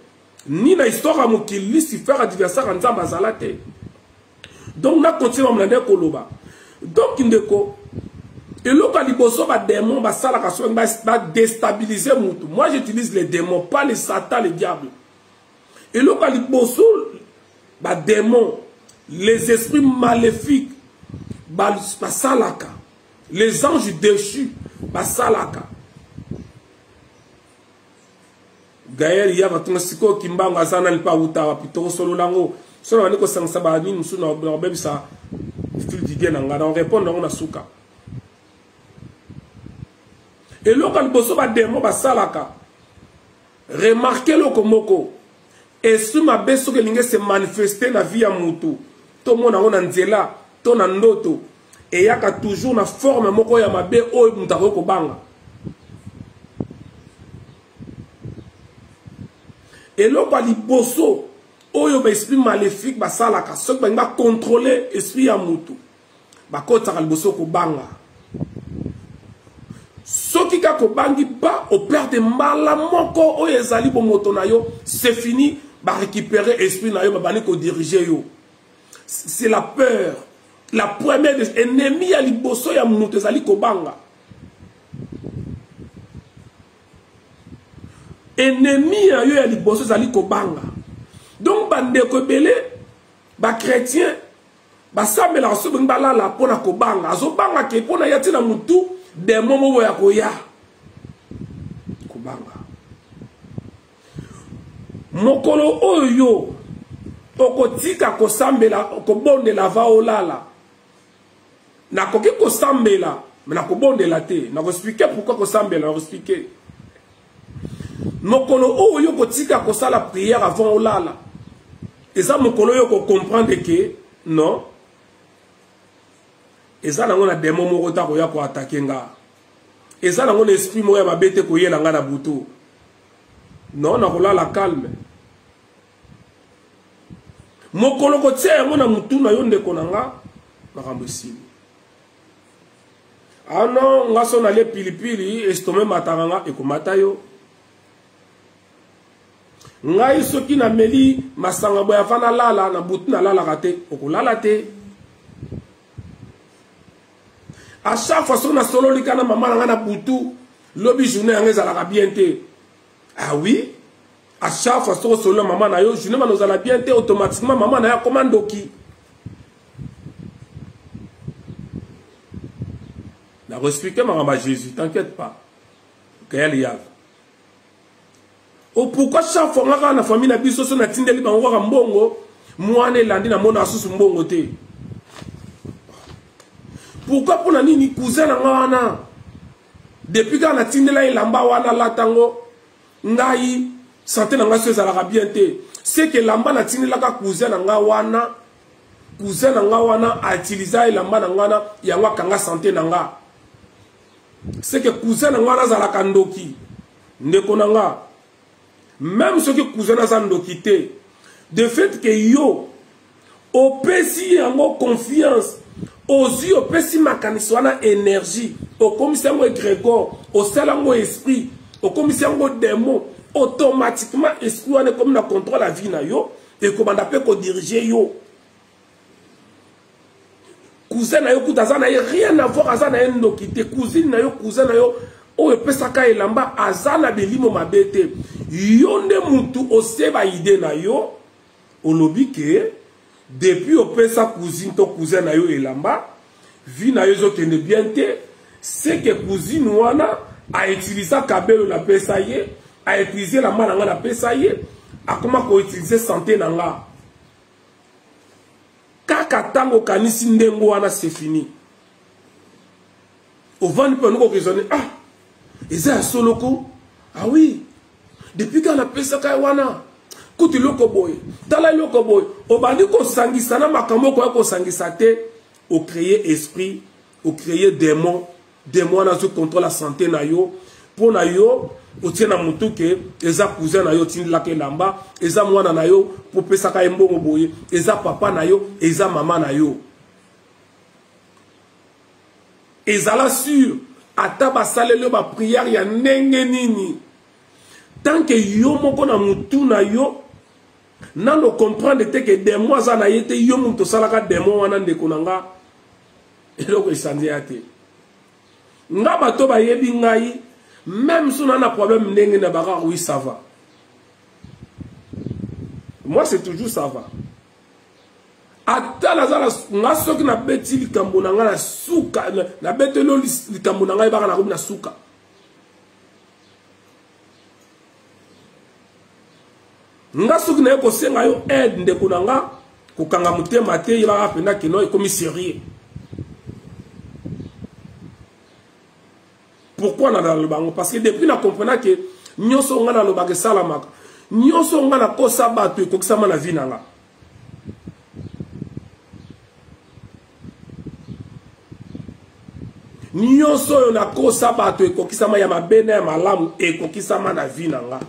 ni na histoire ya mokili lucifer adversaire ya nzambe azala te donc nakontinue mamela nde koloba donc ndeko eloko ya liboso bademon basalaka soki badestabilize motu moi j'utilise les démons pas les satan le diable eloko ya liboso bademon les esprits maléfiques basalaka les anges déchus basalaka gael ya batuna sikoyo kimbango aza nani mpe awuta wapi tokosolola yango so na bandi kosangisa banini mosusu na kobebisa fil didie na ngai na korepondre yango na suka eloko ya liboso bademo basalaka remarke eloko moko eswi mabe soki elingi ese manifeste na vi ya motu tomona yango na nzela to na ndoto eyaka toujours na forme moko ya mabe oyo moto akoki kobanga eloko ya liboso oyo baesprit maléfique basalaka soki balingi bakontrole esprit ya motu bakotisaka liboso kobanga soki kaka obangi ba operde mbala moko oyo ezali bomoto na yo se fini barécupere esprit na yo babandi kodirige yo c'est la peur la première des ennemis ya liboso ya moto ezali kobanga ennemi na yo ya liboso ezali kobanga donc bandeko ebele bachrétien basambelaka soki bolingi balala mpo na kobanga azobanga ke mpo na ya ntina motu demo moko ya koya mokolo oyo yo okotika kosambela kobondela va olala nakoki kosambela me nakobondela te nakoexplike pourkui kosambela nakoexplike mokolo oyo yo kotika kosala priere avant olala eza mokolo oyo okokomprendre ke non eza nango na demo moko ta koya koatake nga eza nango na esprit moko ya mabe te koyela nga na butu non nakolala calme mokolo kotia yango na motu na yo ndeko na nga makambo esili ano ah nga so nalie pilipili estome mataka nga ekomata yo ngai soki nameli masanga boye ava nalala na butu nalalaka te okolala te à chaque fois soki nasololi kana mama na ngai na butu lobi journée yango ezalaka bien te ah oui à chaque fois soki osolola mama na yo journée mana ozala bien te automatiquement mama na yo akoma ndoki nakoexplike makambo ya jésus t'inquiète pas keyali yaka o pourquoi chaque fois nga kaka na famille na biso so natindeli bango kaka mbongo mwana elandi namonaka susu mbongo te pourquoi mpo na nini cousin na nga wana depuis kaka natindela ye elamba wana alata yango ngai sante na ngai so ezalaka bien te seke elamba natindelaka cousin na ngai wana cousin na ngai wana autiliza elamba na ngai wana yango akanga sante na ngai seke cousin na ngai wana azalaka ndoki ndeko na nga meme soki kuzana aza ndoki te de fait ke yo opesi yango confiance ozwi opesi makanisi wana energie okomisi yango egregor osala yango esprit okomisi yango demo automatiquement esprit wana ekomi na contrôle ya vie na yo ekobanda mpe kodirige yo cousin na yo kuta aza na ye rien avoir aza na ye ndoki te cousine na yo cousin na yo oyo epesaka elamba aza na bilimo mabe te yo nde mutu ose baide na yo olobi ke depuis opesa cousine to cousin na yo elamba vi na yo ezokende bien te seke cousine wana autiliza kabelo napesa ye autilize elamba na ngai napesa ye akoma koutilize sante na ngai kaka ntango okanisi ndenge wana se fini ovandi mpe onuka okezwani ah eza ya soloko ah oui depuis kaka napesaka ye wana kutu eloko boye tala eloko boye obandi kosangisa na makambo okoya kosangisa te ocreye esprit ocreye demon demo wana azwi contrôle ya sante na yo mpo na yo otie na motu ke eza cousin na yo otindelaka elamba eza mwana na yo mpo opesaka ye mbongo boye eza papa na yo eza mama na yo ezala sur ata basaleli yo bapriere ya ndenge nini tanke yo moko na motu na yo nano comprendre te ke demo aza na ye te yo moto osalaka demo wana ndeko na nga eloko esanze ya te nga bato bayebi ngai meme so na na problème ndenge na baka oui ça va moi c'est toujours ça va ata naza nga soki nabeti likambo na ngai na suka nabeteli likambo na ngai baka nakomi na suka nga soki naye kosenga yo aide ndeko na nga kokanga motema te yebaka mpenza kino ekomi serieux pourquoi na naloba yango parce que depuis na comprena ke nyonso ngai nalobaka esalamaka nyonso ngai nakosa bato ekokisama na vie na nga nyonso oyo nakosa bato ekokisama ya mabe na ya malamu ekokisama na vi na nga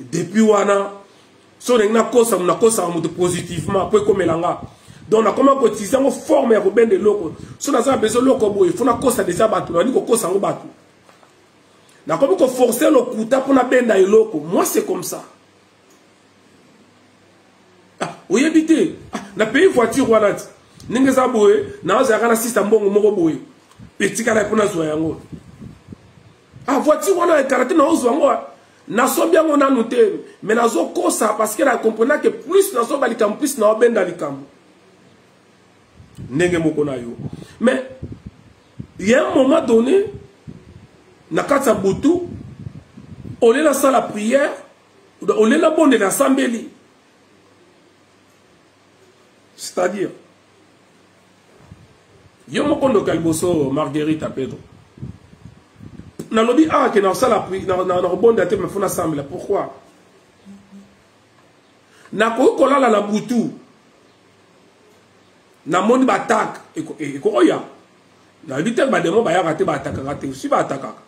depuis wana so ndenge nakosa nakosaka moto positivement mpo ekomela nga donc nakoma kotiza yango forme ya kobenda eloko so naza na bezo eloko boye fo nakosa deja bato nabandi kokosa yango bato nakomi ko forcer lokuta mpo nabenda eloko moi c'est comme ça ah, oyebi te ah, na pays voiture wana ti ndenge eza boye naozalaka na sista mbongo moko boye etikala mpo nazwa yango ah, voiture wana ekala te naozwa yango ah. nasombi yango nanu te me nazokosa parce que na comprenaki plus nazoba likambo plus naobenda likambo ndenge moko na yo mais ya un moment donné na kati ya butu olie nasala prière olie nabonde nasambeli c'est-à-dire yo moko ndoka liboso marguerita pedro nalobi awa ah, ke nakosala nakobonda te mefo nasambela pourquoi nakoki kolala na butu namoni baatake ekooya e, nayebi te bademo bayaka te baatakaka te osi baatakaka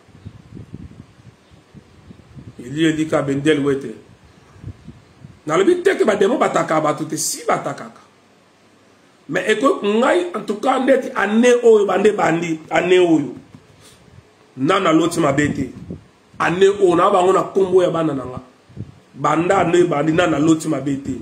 elie elika bendel wete nalobi te ke bademo batakaka bato te si batakaka mais ekoki ngai en tout cas ndeti ane oyo bande bandi ane oyo nana loti mabe te ane oyo na bango na nkombo ya bana na nga banda ane ebandi na naloti mabe te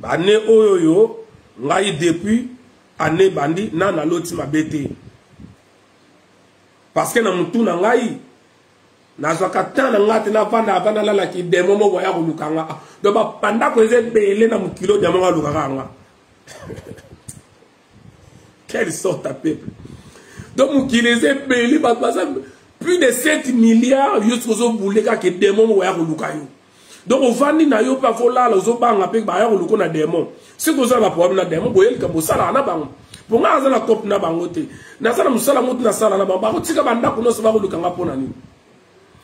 bane oyo yo ngai depuis ane ebandi na naloti mabe te parce que na motu na ngai nazwaka temps na ngai te navanda ava nalala kidemo moko aya koluka nga ah, do bandako eza ebele na mokilo demo ngo alukaka nga quelle sorte ya peuple donc mokili eza ebele bato baza plus de 7 milliards yo soki ozobule kaka edemo moko aya koluka yo donc ovandi na yo mpe akolala ozobanga mpe baya koluko na demon soki oza na problème na demon boye likambo osalaka na bango mpo ngai aza na cope na bango te naza na mosala motu nasala na bango bakotika bandako nyonso bakoluka ngai mpo na nini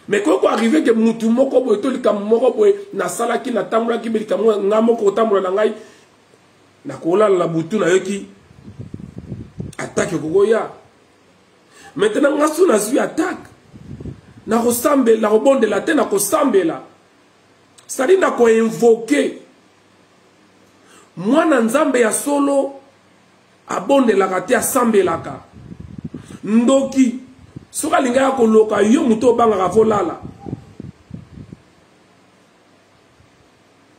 mais koki koarrive ke mutu moko boye to likambo moko boye nasalaki natambolaki mpe likambo ngai moko kotambola na ngai nakolala na butu nayoki atake kokoya maintenant nga so nazwi attaque nakosambela nakobondela te nakosambela cestadire nakoinvoke mwana nzambe ya solo abondelaka te asambelaka ndoki soki alingaki koloka yo moto obangaka volala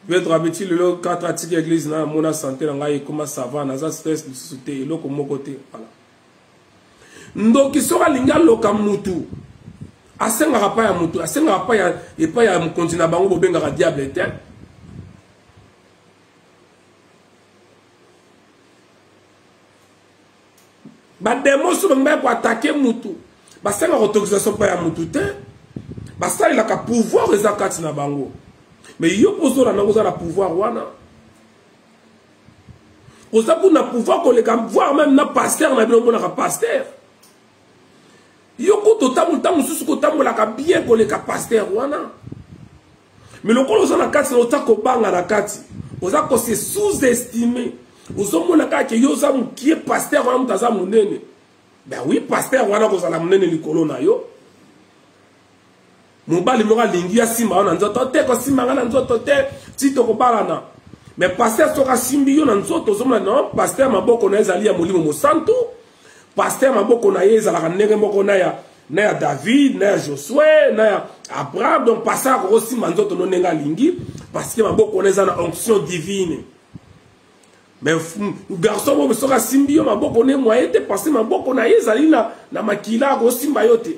petro abeti lelo 4 atiki eglise na amona sante na ngai ekoma sava naza stress lisusu te eloko moko te voilà ndoki soki alingi aloka mutu asengaka pa ya mutu asengaka pa ya epai ya mokonzi na bango bobengaka diable te bademo so bango baya koatake mutu basengaka autorisation pa ya mutu te basalelaka pouvoir eza kati na bango me yo ozolanda ngo oza na pouvoir wana oza kuna pouvoir koleka voir même na pasteur na bino omonaka pasteur yo kutu otambola ntango mosusu kotambolaka bien koleka pasteur wana me lokola oza na kati na oza kobanga na kati oza kose sous-estime ozomona kaka ke yo oza mokie pasteur wana moto aza monene ben oui pasteur wana kozala monene likolo na yo mobali moko alingi asimba yo na nzoto te kosimba ngai na nzoto te ti tokobalana me paster soki asimbi yo na nzoto ozomona no paster maboko na ye ezali ya molimo mosantu paster maboko na ye ezalaka ndenge moko na ya na ya david na ya josue na ya abraham donc paster akokosimba nzoto no ndenge alingi parce que maboko na eza na onction divine me garçon moko soki asimbi yo maboko na ye moye te parce maboko na ye ezali na, na makila akosimba yo te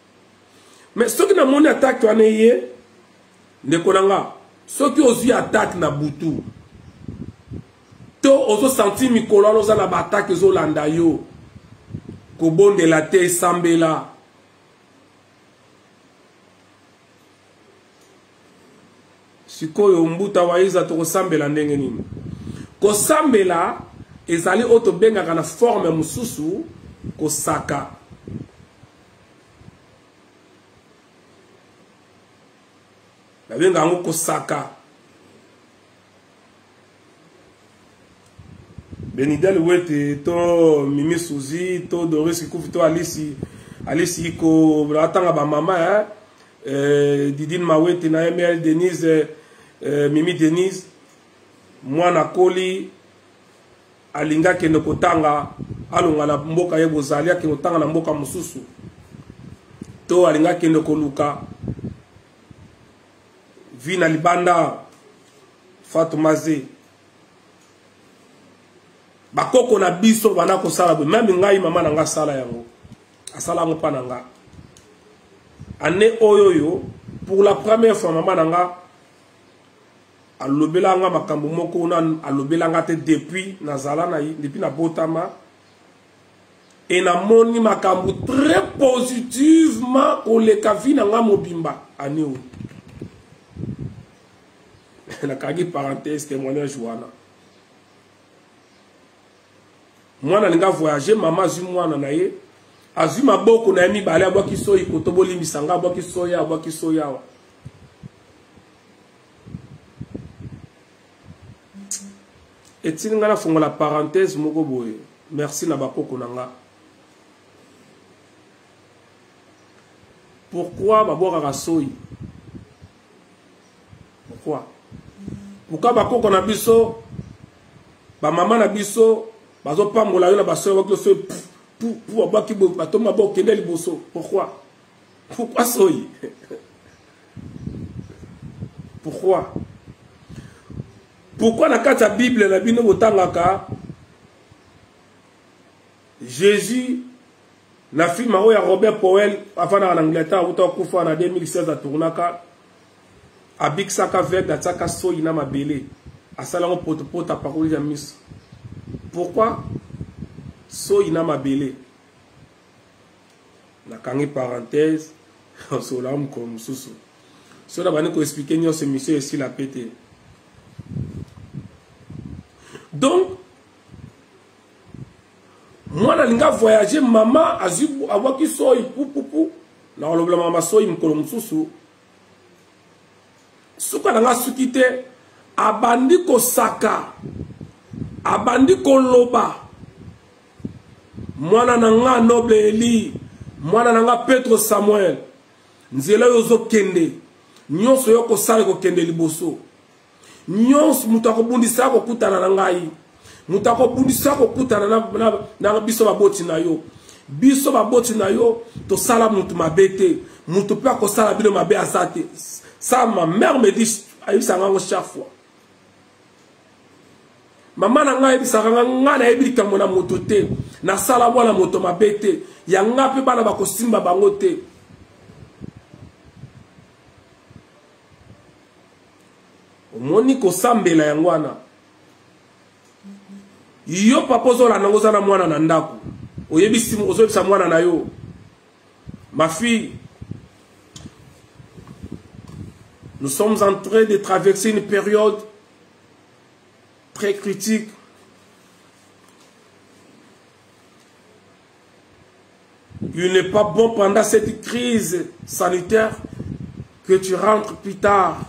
mais soki namoni attaque wana eye ndeko na nga soki ozwi attaque na butu to ozosanti mikolo wana oza na baattaque ezolanda yo kobondela te esambela sikoyo mbuta waiza tokosambela ndenge nini kosambela ezali oyo tobengaka na forme mosusu kosaka babenga yango kosaka benidel wete to mimi suzi to doris kikufi to alisi alisi iko atanga bamama eh? eh, didine mawete na ml denise eh, mimi denise mwana koli alingi akende kotanga alonga na mboka ye bozali akende kotanga na mboka mosusu to alingi akende koluka vi na libanda fatumaze bakoko na biso bana kosala boye meme ngai mama na ngai asala yango asala yango mpa na ngai ane oyo oyo pour la première fois mama na ngai alobela nga makambo moko na alobela nga te depuis nazala na depuis nabotama e namoni makambo très positivement koleka vi na nga mobimba ane oyo nakangi parenthèse témoignage wana mwana alinga voyage mama azwi mwana na ye azwi maboko na ye mibale abwaki soyi koto bolimbisa nga abwaki soya abwaki soya awa etili ngai nafongola parenthèse moko boye merci na bakoko na nga pourquoi babwakaka soyi pourquoi pourquoi bakoko na biso bamama na biso bazopambola yo na basoyi bakilo soyi pu babwaki bato mabokende liboso pourquoi Pourquoi soyi Pourquoi Pourquoi na kati ya Bible na bino botangaka Jésus na film oyo ya Robert Powell afandaka na Angleterre awuta kufa na 2016 atournaka abikisaka veugle atiaka soyi na mabele asala yango potopoto apakoli ya miso pourquoi soyi na mabele nakangi parenthèse osolola mokolo mosusu soki nabandi koexplike nyonso emission esila mpe te donc mwana alingi avoyage mama azwi abwaki soi pupupu na kolobela mama soi mokolo mosusu suka na nga suki te abandi kosaka abandi koloba mwana na nga noble eli mwana na nga petro samuel nzela oyo ozokende nyonso yo kosala ekokende liboso nyonso moto akobundisa akokutana na ngai moto akobundisa akokutana na, na, na biso baboti na yo biso baboti na yo tosala moto mabe te moto mpe akosala bino mabe aza te ça ma mère me dit ayebisa ngango chaque fois mama na ngai ayebisaka nga ngai nayebi likambo na moto te nasala mwana moto mabe te ya ngai mpe bana bakosimba bango te omoni kosambela yango wana yo papa ozolanda ngo oza na mwana na ndako oyebisi ozoyebisa mwana na yo ma fille nous sommes en train de traverser une période très critique Il n'est pas bon pendant cette crise sanitaire que tu rentres plus tard.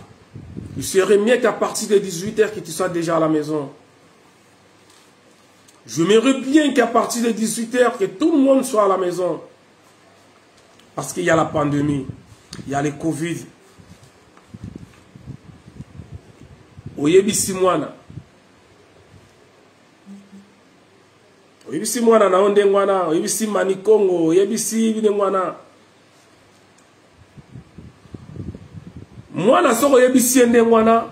Il serait mieux qu'à partir de 18h que tu sois déjà à la maison. J'aimerais bien qu'à partir de 18h, que tout le monde soit à la maison. Parce qu'il y a la pandémie, il y a le Covid. oyebisi mwana oyebisi mwana na yo ndenge wana oyebisi mani kongo oyebisi ndenge wana mwana soki oyebisi ye ndenge wana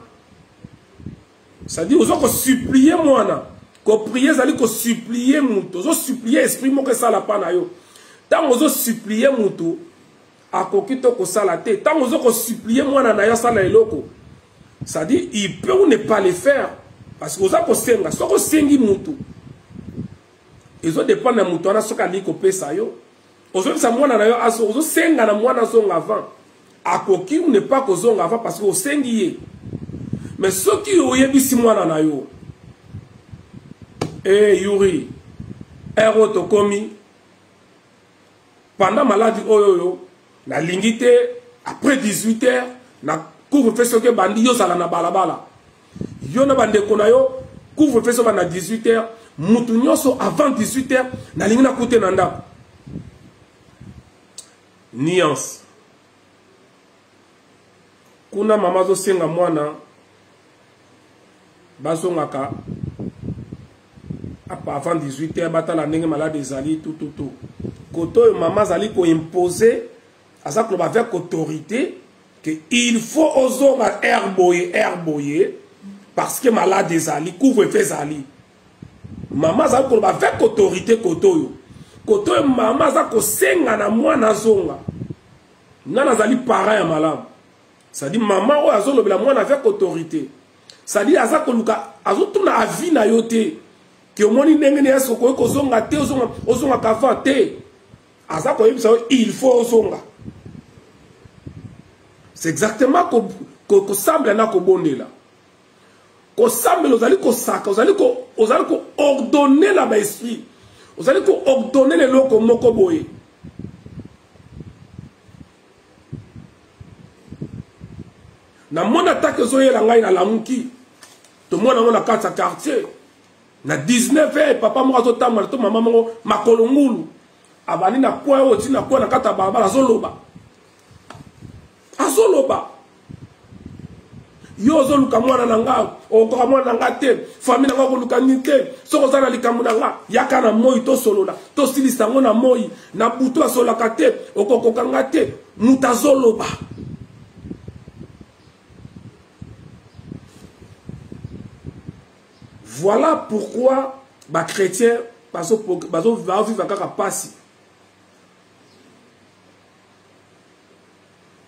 cest dire oza kosuplie mwana koprie ezali kosuplie moto ozosuplie esprit moko esala mpa na yo ntango ozosuplie moto akoki to kosala te ntango ozo kosuplie mwana na yo asala eloko c'est-à-dire il peut ou ne pas le faire parce que oza kosenga soki osengi mutu ezo dépendre na mutu wana soki alingi kopesa yo ozongisa mwana na yo azo ozosenga na mwana azonga avant akoki ou ne pas kozonga avant parce que osengi ye mais soki oyebisi mwana na yo e hey, yuri ere oyo tokomi pendant maladi oyo oyo nalingi te après 18 heures na couvre fe soki ebandi yo ozala na balabala yo na bandeko na yo couvre feu ezoba na 18 heures motu nyonso avant 18 heures nalingi nakute na ndako nuance kuna mama azosenga mwana bazongaka avant 18 heures batala ndenge malade ezali tututu kote oyo mama azali koimpose aza koloba avec autorité que il faut ozonga air boye air boye parce que malade ezali couvre feu ezali mama azali koloba avec autorité kote oyo kote oyo mama aza kosenga na mwana azonga nani azali parent ya malamu cestadi mama oyo azolobela mwana avec autorité cestadi aza koluka azotuna avi na yo te ke omoni ndenge neyasi okoki kozonga te ozongaka avant te aza koyebisa yo il faut ozonga c'est exactement kosambela na kobondela kosambela ozali kosaka ozali koordonne na baesprit ozali koordonne na eloko moko boye namoni atake ezoyela ngai nalamuki tomona yango na kati ya quartier na 19 heures papa moko azotambola to mama moko makolo ngulu abandi na coin oyo ti na coin na kati ya balabala azoloba azoloba yo ozoluka mwana na nga okoka mwana na nga te fami na nga okoluka nini te soki oza na likambo na nga yaka na moi tosolola tosilisa yango na moi na butu asolaka te okokoka nga te moto azoloba Voilà pourquoi ba chrétiens bazo bazo vivre kaka pasi.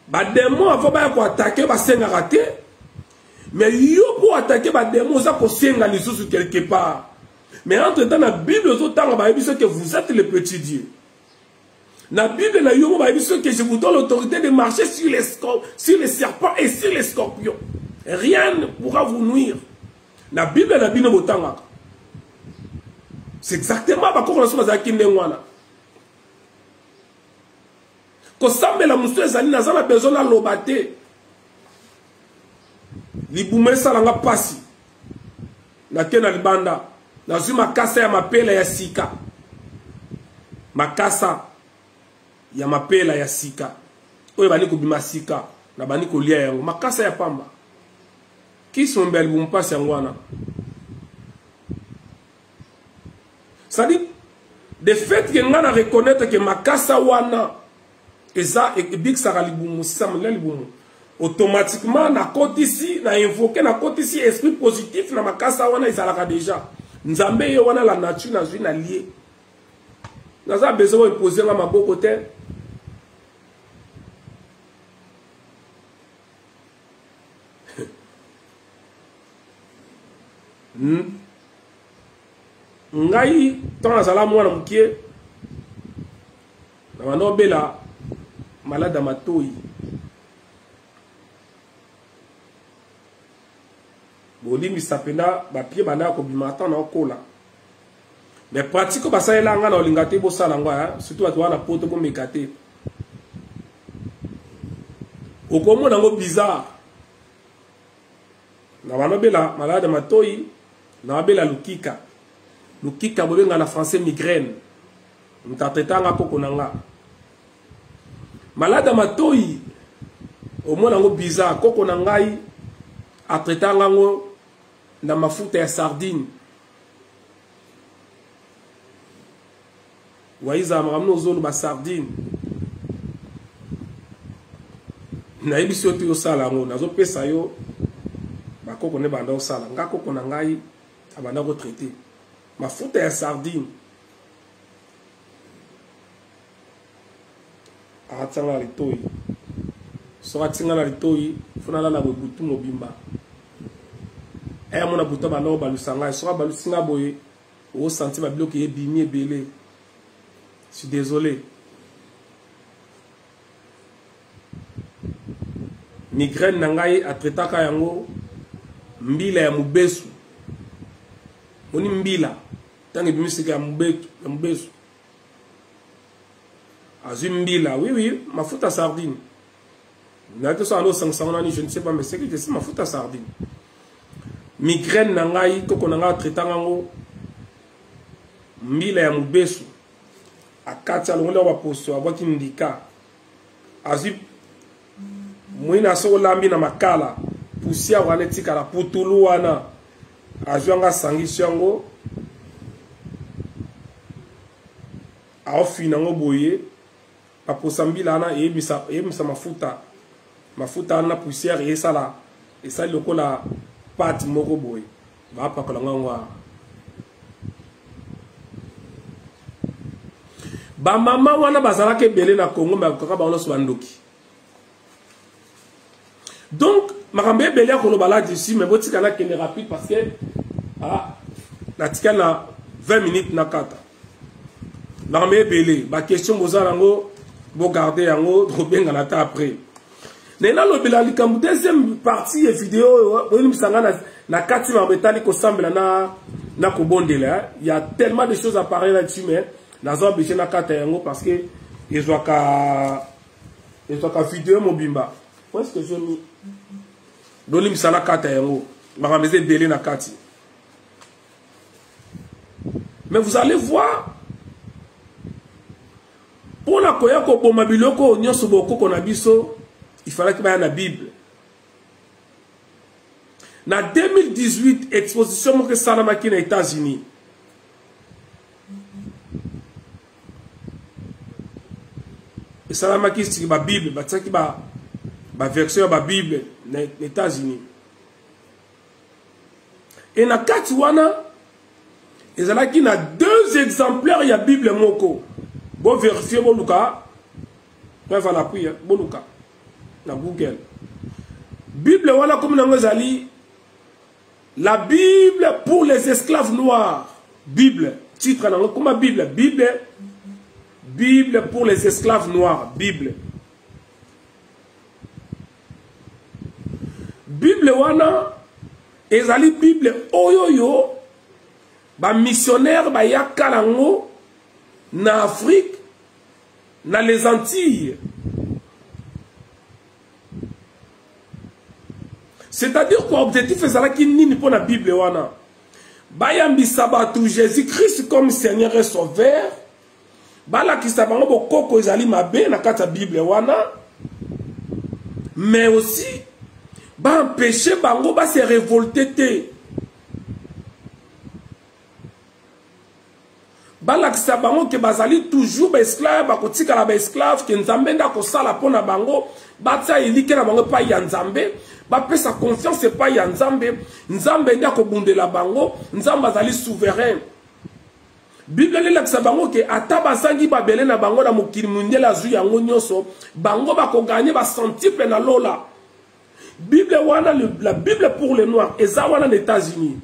Ba démons avant ba ko attaquer ba senga raté. Mais yo pour attaquer ba démons oza ko senga lisusu quelque part. Mais entre temps la Bible ozo tanga ba biso que vous êtes le petit Dieu. Na Bible na Yobo ba biso que je vous donne l'autorité de marcher sur les sur les serpents et sur les scorpions. Rien ne pourra vous nuire. Na Bible na bino botangaka. C'est exactement ba koko na so bazaki ndenge wana. Kosambela musu ezali naza na besoin na loba te. libuma esala nga mpasi nake na libanda nazwi makasa ya mapela ya sika makasa ya mapela ya sika oyo ebandi kobima sika nabandi kolia yango makasa ya pamba kisombe ya libumu mpasi yango wana cestadire de fait ke ngai na reconnaître ke makasa wana eza e, ebikisaka libumu sisama na libumu automatiquement nakotisi na invoke nakotisi esprit positif na makasa wana ezalaka deja nzambe ye wana la nature nazwi na lie naza besoin oimpose nga maboko te ngai ntango nazala mwana moke na banda obela malade ya matoi bolimbisa mpena bapie banda ya kobima ata na okola mais pratique oyo basalela ngai na olinga te bosala yango surtout bato wana poto bomeka te okomona yango bizarre na banobela malade ya matoi na babela lukika lukika bobenga na français migraine ntatetanga koko na nga malada matoi omona yango bizarre koko na ngai atraitanga yango na mafuta ya sardine waiza makambo na ozoloba sardine nayebisi yo te osala yango nazopesa yo bakoko nde banda osala nga koko na ngai abanda kotraite mafuta ya sardine akatisa nga na litoi soki atisi nga na litoi fo nalala boye butu mobimba eye eh, amona butu abanda kobalusa ngai soki abalusi nga boye osanti babiloko ebimi ebele suis désolé migraine na ngai atraitaka yango mbila ya mobesu moni mbila ntango ebimi sika ya mobetu ya mobesu azwi mbila oui oui mafuta sardine nayebi te so alo osangisa ngo nani je ne sais pas mais ce que je sais mafuta sardine migraine na ngai koko na ngai atraitanga yango mbila ya mobesu akati alongoli yango baposo abwaki ndika azwi mwina soki olambi na makala pusiere wana etikala putulu wana azwi yango asangisi yango aofina yango boye baposa mbila wana eyebisa, eyebisa mafuta mafuta wana na pusiere esala esali lokola pate moko boye bapakola nga yango awa bamama wana bazalaki ebele na congo me bakokaka bango nyonso bandoki donc makambo ebele ya koloba la dusi me botika nakende rapide parce que ah, natika na 20 minutes na kata barme ebele baquestion boza nango bogarde yango tokobengana ata après naye nalobela likambo deuxième partie ya video oyo boyinimisa ngai na kati makambo etali kosambela na na kobondela ya tellement de choses appareil là dessus mais naza oblige nakata yango parce que ezwaka ezwaka video mobimba où est ce que je mis bolimbisa nakata yango makambo eza ebele na kati mais vous allez voir mpo na koya koboma biloko oyo nyonso bokoko na biso ifalaki baya na bible na 2018 exposition moko esalamaki na états-unis esalamaki siki babible batiaki baversion ya babible na états-unis e na kati wana ezalaki na deux exemplaires ya bible moko boverifie boluka preuve à l'appui boluka na google bible wana komi nango ezali la bible pour les esclaves noirs bible titre nango koma bible bible bible pour les esclaves noirs bible bible wana ezali bible oyo oyo bamissionnaire bayaka nango na afrique na les antilles c'est-à-dire kua objectif ezalaki nini mpo na bible wana bayambisa bato jésus christ comme seigneur et sauveur balakisa bango bokoko ezali mabe na kati ya bible wana mais aussi baempeshe bango base revolte te balakisa bango ke bazali toujours baesclave bakotikala baesclave ke nzambe nde akosala mpo na bango batia elike na bango epai ya nzambe bapesa confiance epai ya nzambe nzambe nde akobundela bango nzambe azali souverain Bible lelakisa bango ke ata bazangi babele na bango na mokili mundele azwi yango nyonso, bango bakoganye ba centuple na lola. Bible wana, la Bible pour les Noirs, eza wana na Etats-Unis.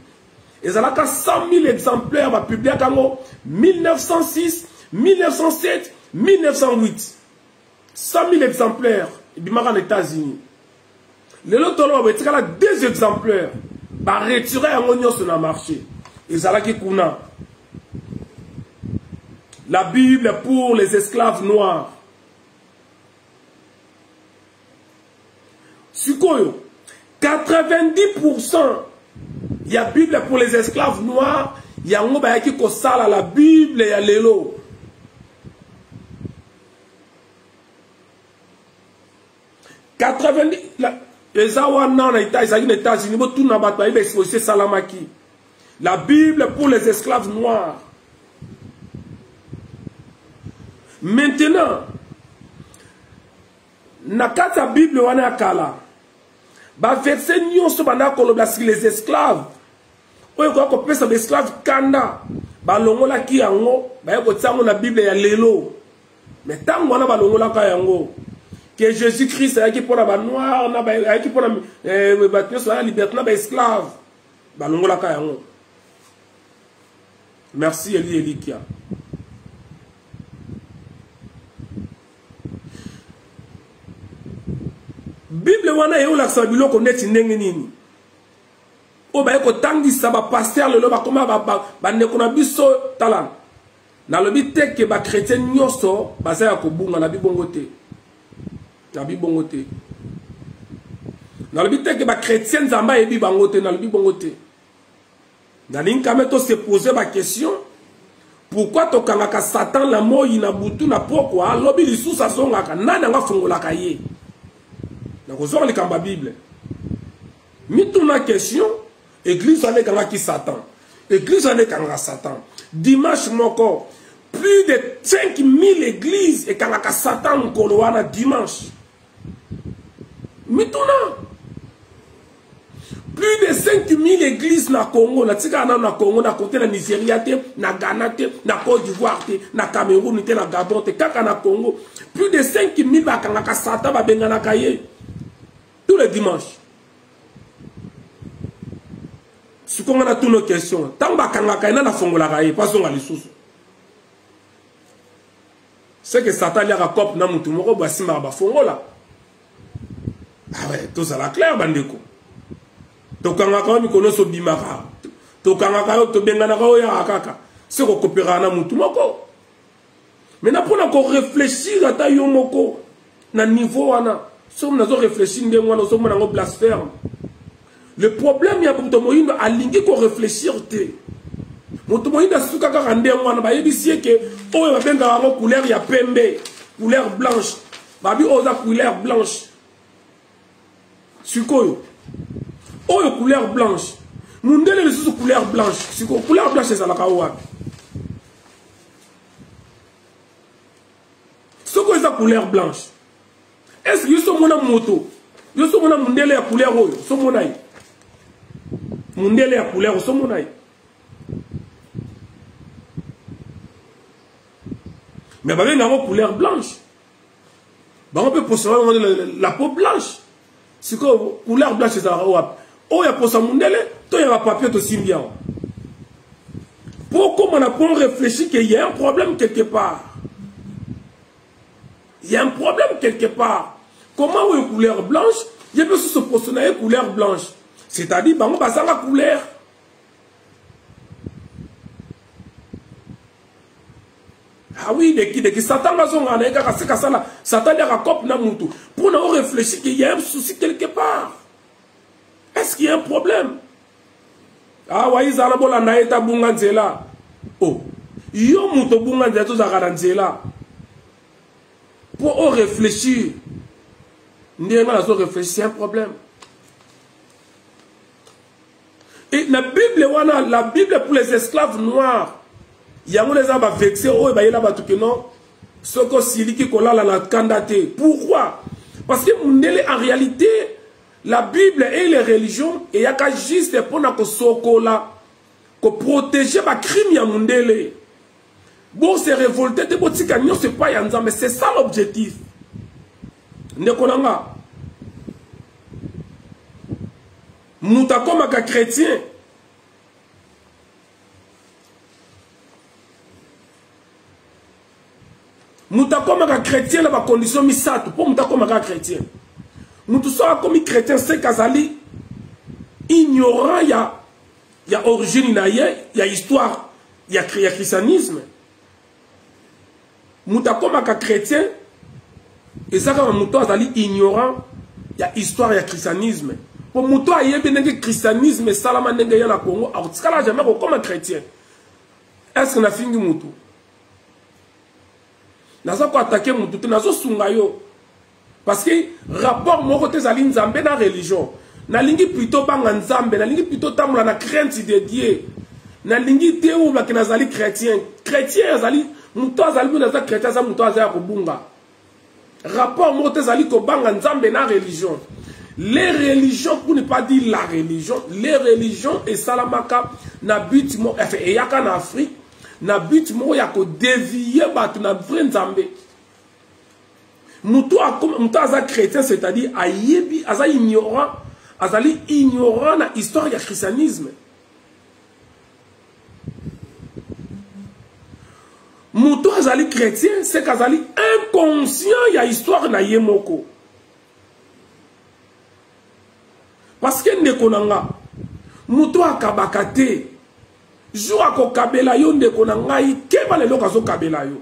Ezalaka 100 000 exemplaires bapubliaka yango 1906, 1907, 1908. 100000 exemplaires ebimaka na états-unis lelo toloba etikala deux exemplaires baretire yango nyonso na marché ezalaki kuna la bible pour les esclaves noirs sikoyo 90% ya bible pour les esclaves noirs yango bayaki kosala la bible ya lelo 90 eza wana na etat ezalaki na états-unis botuna bato bayebi exposition esalamaki la bible pour les esclaves noirs maintenant na kati ya bible wana ya kala baverse nyonso bandaka kolobela siki les esclaves oyo ekoya kopesa baesclave kanda balongolaki yango baye kotia yango na bible ya lelo me ntango wana balongolaka yango ke jésus christ ayaki mpo na banoir ayaki mpo na eh, bato nyonso baya liberté na baesclave balongolaka yango merci eli elikia bible wana eolakisa biloko neti ndenge nini oyo baye kotangisa bapaster lelo bakoma bandeko na biso tala nalobi te ke bakretien nyonso baza ya kobunga na bibongo te na bibongo te nalobi te ke bakretien nzambe ayebi bango te nalobi bongo te nalingi kame tose pose baquestion pourkui tokangaka satan na moi na butu na pokwa alobi lisusu azongaka nani yango afungolaka ye nakozonga likambo ya bible mituna question église wana ekangaki satan église wana ekangaka satan dimanche moko plus de 5000 église ekangaka satan mokolo wana dimanche mituna plus de 5000 église na congo natikala nano na congo na kote na nigeria te na ghana te na côte d'ivoire te na cameroun te na gabon te kaka na congo plus de 5000 bakangaka satan babenganaka ye tous les dimanches siko nga natuno question ntango bakangaka ye na nafongolaka ye mpo azonga lisusu seke satan aliaka cope na motu moko bo asimbaka bafongola awe ah tozala claire bandeko tokangaka yo mikolo nyonso obimaka tokangaka yo tobenganaka yo oyaka kaka se kokoperaka na motu moko maintenant mpo na koreflechir ata yo moko na niveau wana soki nazo reflechir ndenge wana ozomona yango blasphème le problème ya moto moyindo alingi koreflechir te moto moyindo asuka kaka ndenge wana bayebisi ye ke oyo babengaka yango couleur ya pembe couleur blanche babi oyo oza couleur blanche sikoyo oyo couleur blanche mundele lisusu couleur blanche sikoyo couleur blanche ezalaka o wapi soki eza couleur blanche estce yo somona moto yo somona mundele ya couleur oyo somona ye mundele ya couleur osomona ye me babenga yango couleur blanche bango mpe posa bango la peau blanche sikoyo couleur blanche ezalaka wapi oyo ya posa mundele to ya bapapier tosimbi yango mpo okóma na point réfléchi que y a un problème quelque part y a un problème quelque part comment oyo couleur blanche ye mpe susu poso na ye couleur blanche c'est-à-dire bango bazanga couleur Ah oui, de qui, de qui Satan va zonga na eka kaseka sala. Satan ya rakop na mutu. Pour nous réfléchir qu'il y a un souci quelque part. Est-ce qu'il y a un problème Ah ouais, ils allaient bola na eta bunga nzela. Oh, yo mutu bunga nzela to zaka nzela. Pour réfléchir. Ndienga na zo réfléchir, c'est un problème. Et la Bible, wana, la Bible pour les esclaves noirs. Yango les aba vexé, oh, bah, yela batu que non. Soko siliki kolala la kandate. Pourquoi? Parce que mundele, en réalité, la Bible et les religions, et yaka juste pour na kosokola, ko protéger ba crime ya mundele. Bon, se révolter, te botika nyon, c'est pas yanza, mais c'est ça l'objectif. Nekonanga. moto akomaka chrétien moto akomaka chrétien na bakondition misato mpo moto akomaka chrétien moto soki akomi chrétien seke azali ignorant ya, ya origine na ye ya histoire ya, ya christianisme moto akomaka chrétien eza kaka moto azali ignorant ya histoire ya christianisme mpo moto ayebi ndenge christianisme esalama ndenge ya na congo akotikala jamais kokoma chrétien estce nafingi motu naza koatake motu te nazosunga yo parce que rapport moko te ezali nzambe na religion nalingi plutôt banga nzambe nalingi plutôt tambola na crainte de dieu nalingi te olobaki nazali chrétien chrétien azali moto azali mino aza chrétien aza moto aza ya kobunga rapport moko te ezali kobanga nzambe na religion les religions pour ne pas dire la religion les religions esalamaka na but moko enfin eyaka na afrique na but moko ya kodevie bato na vrai nzambe moto moto aza chrétien c'est-à-dire ayebi aza ignorant azali ignorant na histoire ya christianisme moto azali chrétien seke azali inconscient ya histoire na ye moko parce que ndeko na nga moto akabaka te jour akokabela yo ndeko na ngai keba leloko azokabela yo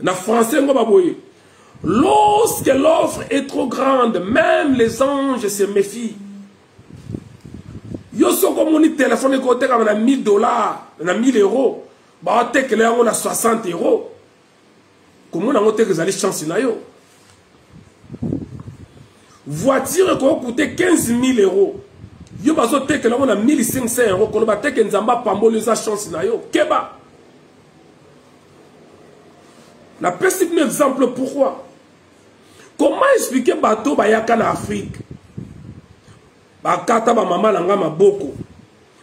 na français ngo baboye lorsque l'offre est trop grande même les anges se méfient yo soki omoni telefone ekotekama na 1000 dollar na 1000 euro baotekela yango na 60 euro komona yango teke ezali chance na yo voiture ekoki kute 15 000 euro yo bazotekela yango na 1500 euro koloba teke nzambe apamboli eza chance na yo keba Na pesi bino exemple pourquoi? Comment expliquer bato bayaka na Afrique? Bakata ba mama na nga maboko.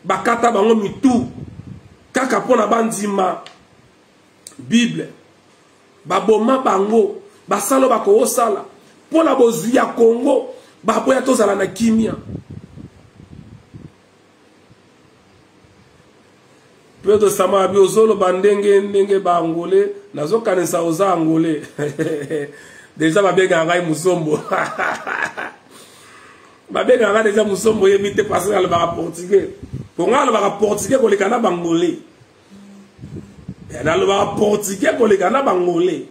Bakata bango mitu. Kaka pona bandima Bible. Baboma bango. Basalo bakowosala. Pona bozwi ya Congo. Baboya tozala na kimia. Pedro Samabi ozoloba ndenge ndenge ba angolais nazokanisa oza angolais deja babenga ngai musombo babenga ngai deja musombo oyebi te parce que alobaka portugais po ngai alobaka portugais koleka na bangolais eh, nalobaka portugais koleka na bangolais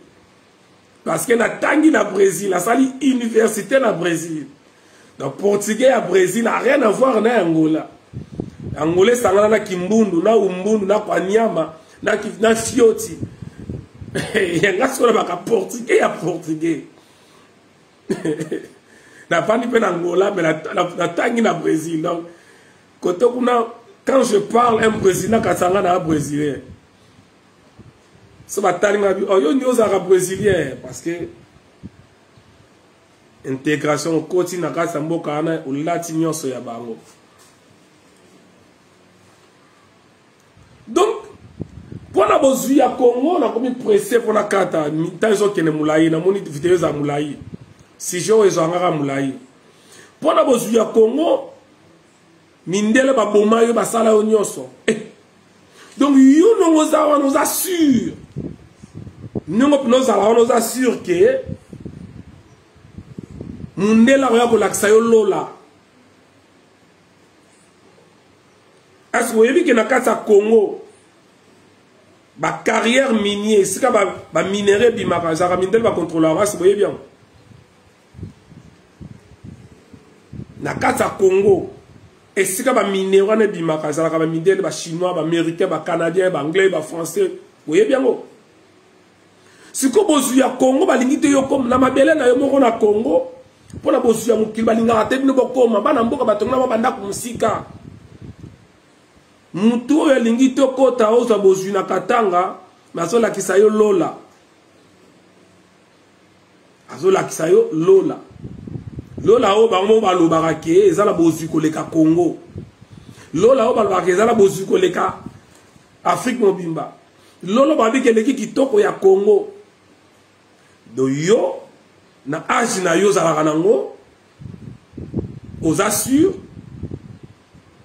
parce que natangi na brésil nasali université na brésil donc portugais ya brésil a rien avoir na angola angola esangana na kimbundu na umbundu na kwaniama na, na fioti yanga sikoyo nabaka portugais ya portugais nafandi mpe na angola me natangi na brésil donc kote kuna quand je parle un brésilien kasanga na brésilien so batali nga oh, yo nde ozalaka brésilien parce que intégration okoti na kati ya mboka wana olati nyonso ya bango donc mpo na bozwi ya congo nakomi presse mpo nakata ntango ezokende molai namoni video eza molai sujet oyo ezwangaka molai mpo na bozwi ya congo mindele baboma yo basala yo nyonso eh. donc yo ndongo oza wana oza sur ndenge mpena ozala wana oza sur ke mundele akoya kolakisa yo lola est-ce que oyebi ke na kati ya congo bacarrière minier esika baminerai ba ebimaka ezalaka mindele bacontrolaka est-ce que boyebi yango na kati ya congo esika baminero wana ebimaka ezalaka bamidele bachinois baaméricain bacanadien baanglais bafrançais boyebi yango sikoyo bozwi ya congo balingi te yo na mabele na yo moko na congo mpo na bozwi ya mokili balingaka te bino bokoma bana mboka batongola ba bandako mosika motu oyo alingi te okota ozwa bozwi na katanga nazolakisa yo lola azolakisa yo lola lola oyo bango balobaka ke eza na bozwi koleka congo lola oyo balobaka ke eza na bozwi koleka afrike mobimba lolo babi keleki kitoko ya congo do yo na age na yo ozalaka nango oza sur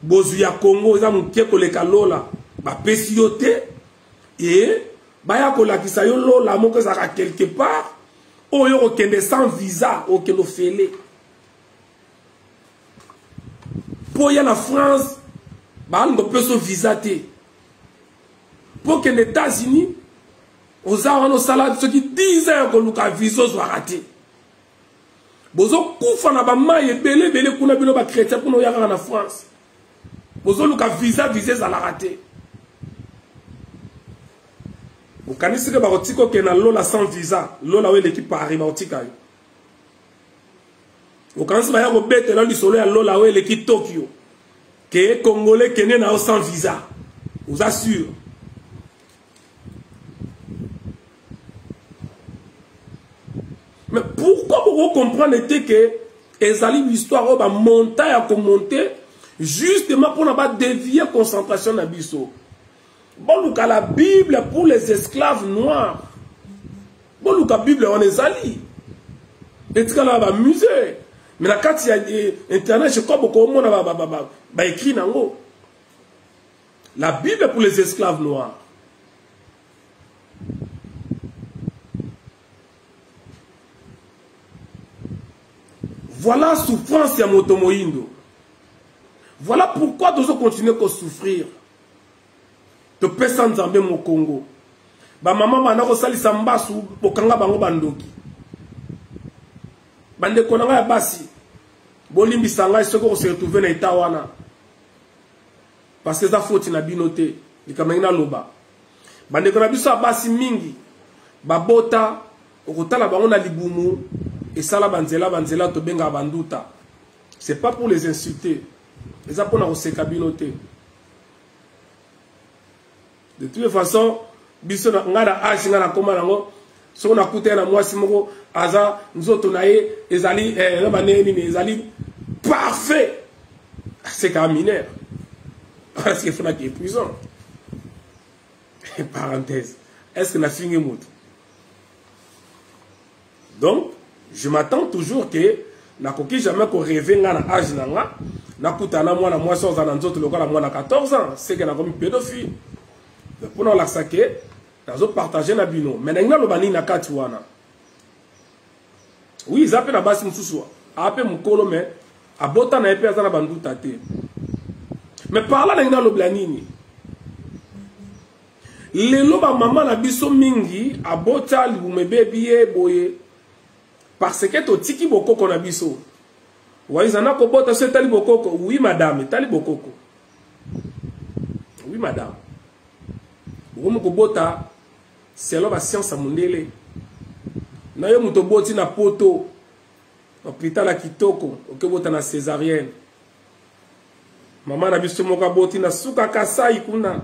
bozwi ya congo eza moke koleka lola bapesi yo te e baya kolakisa yo lola moko ezalaka quelque part oyo okokende sans visa okende ofele mpo ya na france balinga opeso visa te mpo okende états-unis oza wana osala soki 10 ans ya koluka visa ozwaka te bozokufa na bamai ebele ebele kuna bino bakretien kuna oya kaka na france bozoluka visa visa ezalaka te okanisi ke bakotika okende na lola sans visa lola oyo eleki paris bakotika yo okanisi baya kobetela lisolo ya lola oyo eleki tokyo ke congolais kende na yo sans visa oza sur mais pourquoi vous comprenez que ezali l'histoire oyo bamonta ya komonte justement mpona badevie concentration na biso boluka la bible pour les esclaves noirs boluka bible wana ezali etikala bamusée mais na kati ya eh, internet je crois bokomona baekri na yango La Bible pour les esclaves noirs. Voilà souffrance ya moto moindo. Voilà pourquoi nous continuer à souffrir. To pesa nzambe mo Congo. Ba maman bana ko salisa mbasu bokanga bango bandoki. Bande konanga ya basi. Bolimbisa ngai soko ko se retrouver na état wana. parce que eza foti na bino te likambo yangi naloba bandeko na biso ya basi mingi babota okotala bango na libumu esala banzela banzela tobengaka banduta c'est pas pour les insulter eza mpona koseka bino te de toute façon biso na nga na age nga nakoma nango soki nakutani na mwasi moko aza nzoto na ye ezali eh, na bandenge nini ezali parfait aseka mineur parce que fonaki epuisant parenthèse est ce que nafingi moto donc je m'attends toujours que nakoki jamais koreve nga na age na nga nakutana mwana mwasi oza na nzoto lokola mwana 14 ans seke nakomi pédophile mpona olakisa ke nazopartage na bino mai nalingi naloba nini na kati wana wi eza mpe na basi mosusu aa mpe mokolo mai abota na ye mpe aza na banduta te mais parla nalingi nalobela nini lelo bamama na biso mingi abota libumu ebebi ye boye parce que totiki bokoko na biso waiza na kobota so etali bokoko oui madame etali bokoko oui madame bokomi kobota selon basiance ya mondele na yo moto oboti na poto hôpital ya kitoko okebota na césarienne mama na biso moko aboti na suka kasai kuna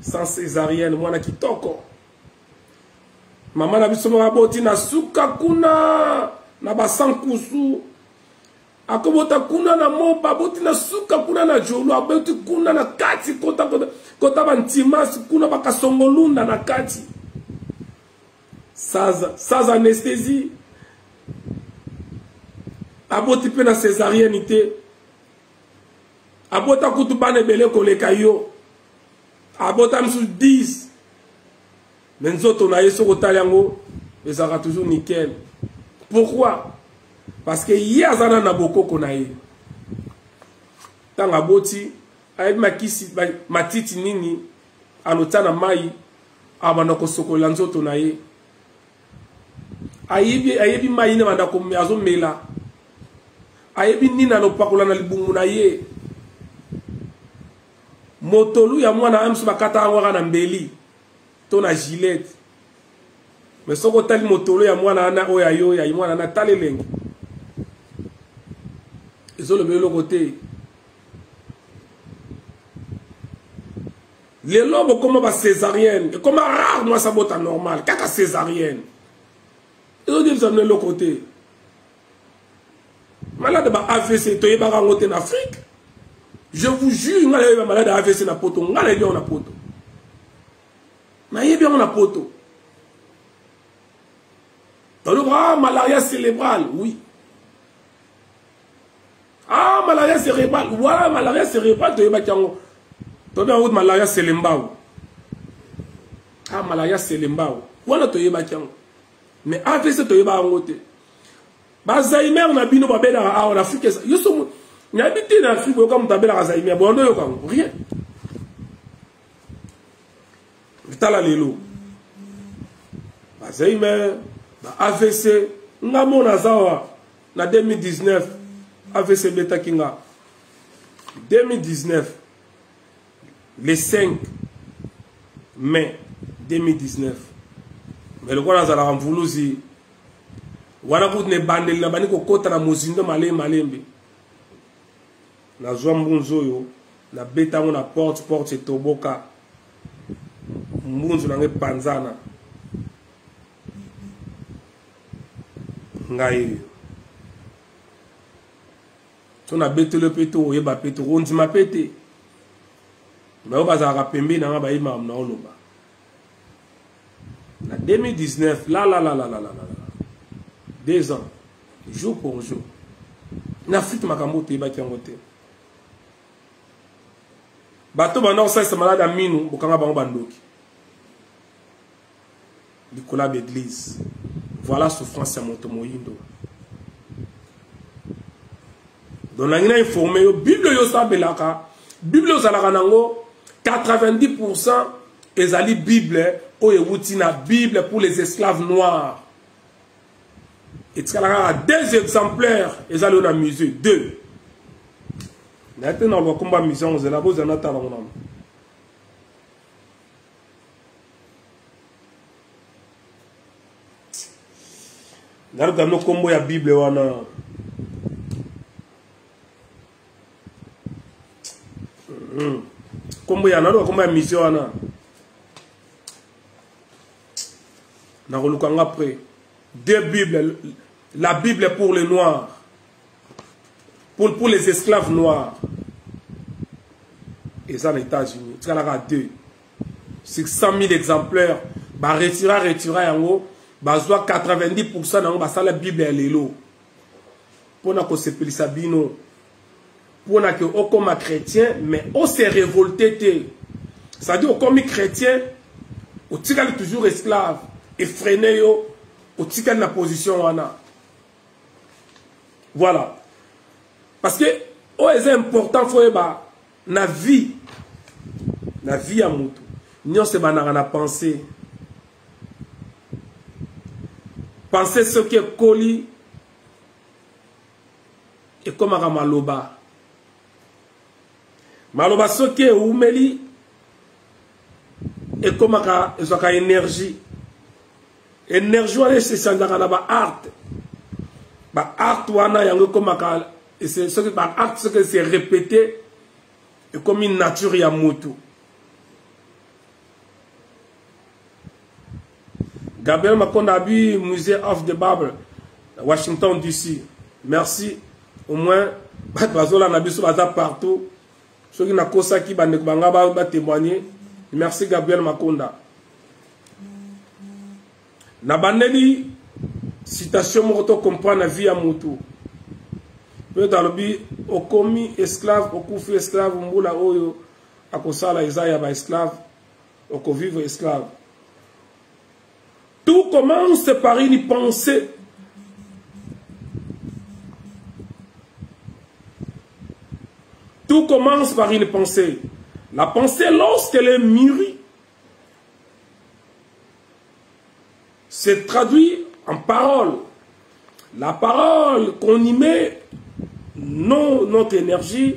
sans césarienne mwana kitoko mama na biso moko aboti na suka kuna na basankusu akobota kuna na moba aboti na suka kuna na jolu aboti kuna na kati kota, kota, kota bantimasi kuna bakasongolunda na kati sans, sans anesthésie aboti mpe na césarienne te abota kutu bana ebele koleka yo abota misusu 10 me nzoto na ye soki otali yango ezalaka toujours nickel pourquoi parce que ye aza na na bokoko na ye ntango aboti ayebi makisi matiti nini alotya na mai abanda kosokolela nzoto na ye ayebi ayebi mai na banda azomela ayebi nini anopakola na libumu na ye motolu ya mwana ya mosusu bakata yango kaka na mbeli to na gilete me soki otali motolo ya mwana wana oyo ayo ya mwana wana tala elenge ezoloba eloko te lelo bokoma ba césarienne ekoma rare mwasi abota normal kaka césarienne ezodebisa bino eloko te malade ba avc toyebaka yango te na afrique je vous jure ngai nayebi bamalade ya avc na poto ngai nayebi yango na poto nayebi yango na poto baloba ah, malaria célébrale oui ah malaria cerebral wa malaria cerebral toyebaki yango toyebi yango malaria selembao ah malaria selembao wana toyebaki yango mais avc toyeba yango te bazaimer na bino babelaka awa na afrike yoso nayebi te na afrike oyoka moto abelaka zaimer bondo oyoka yango rien tala lelo bazaimer ba avc nga mona aza wa na 2019 avc ebetaki nga 2019 le 5 mai 2019 me lokola nazalaka mvuluzi wana kutu na ebandeli na bandi kokɔta na mozindo malembe malembe nazwa mbunzu oyo nabeta yango na porte porte etoboka mbunzu na ngai epanzana ngai oyo to nabeteli mpe to oyeba mpe to kondima mpe te bayo bazalaka pembeni na ngai bayebi makambo naoloba na 2019 lalalalalala deux ans jour pour jour na afrique makambo toyebaki yango te bato banda kosalisa maladi ya minu bokanga bango bandoki likolo ya baeglise voilà souffrance ya moto moyindo donc nangi na informe yo bible oyo osambelaka bible ozalaka nango 90 pourcent ezali bible oyo ewuti na bible pour les esclaves noirs etikala kaka deux exemplaires ezali oyo na musée deux naye te naloba komba musée yango ozela bozela natala yango nano naluka no nkombo ya bible wana hmm. nkombo ya naluka nkombo ya misio wana nakoluka nga pre deux bible la bible pour le noir pour, pour les esclaves noirs eza na états-unis tikalaka deux sur 100 000 exemplaires baretira retira yango bazwa 90 pourcent na yango basala bible ya lelo mpo na kosepelisa bino mpo na ke okoma chrétien mais ose révolte te c'est-à-dire okomi chrétien otikali toujours esclave efreine yo otikali na position wana voilà parce que oyo eza important fo oyeba na vie na vie ya motu nyonso ebandaka na pensée pensée soki ekoli ekomaka maloba maloba soki ewumeli ekomaka ezwaka energie energie wana esesanzaka na baarte baarte wana yango ekomaka soki baarte soki ese repete ekomi nature ya motu gabriel makonda abi musée of the bible washington dc merci au moins bato bazolanda biso baza partout soki nakosaki bandeko banga batémoigne merci gabriel makonda nabandeli citation moko to comprendre na vie ya motu peut alobi okomi esclave okufi esclave mbula oyo akosala eza ya baesclave okovivre esclave Tout commence par une pensée. Tout commence par une pensée. La pensée, lorsqu'elle est mûrie, se traduit en parole. La parole qu'on y met, non, notre énergie,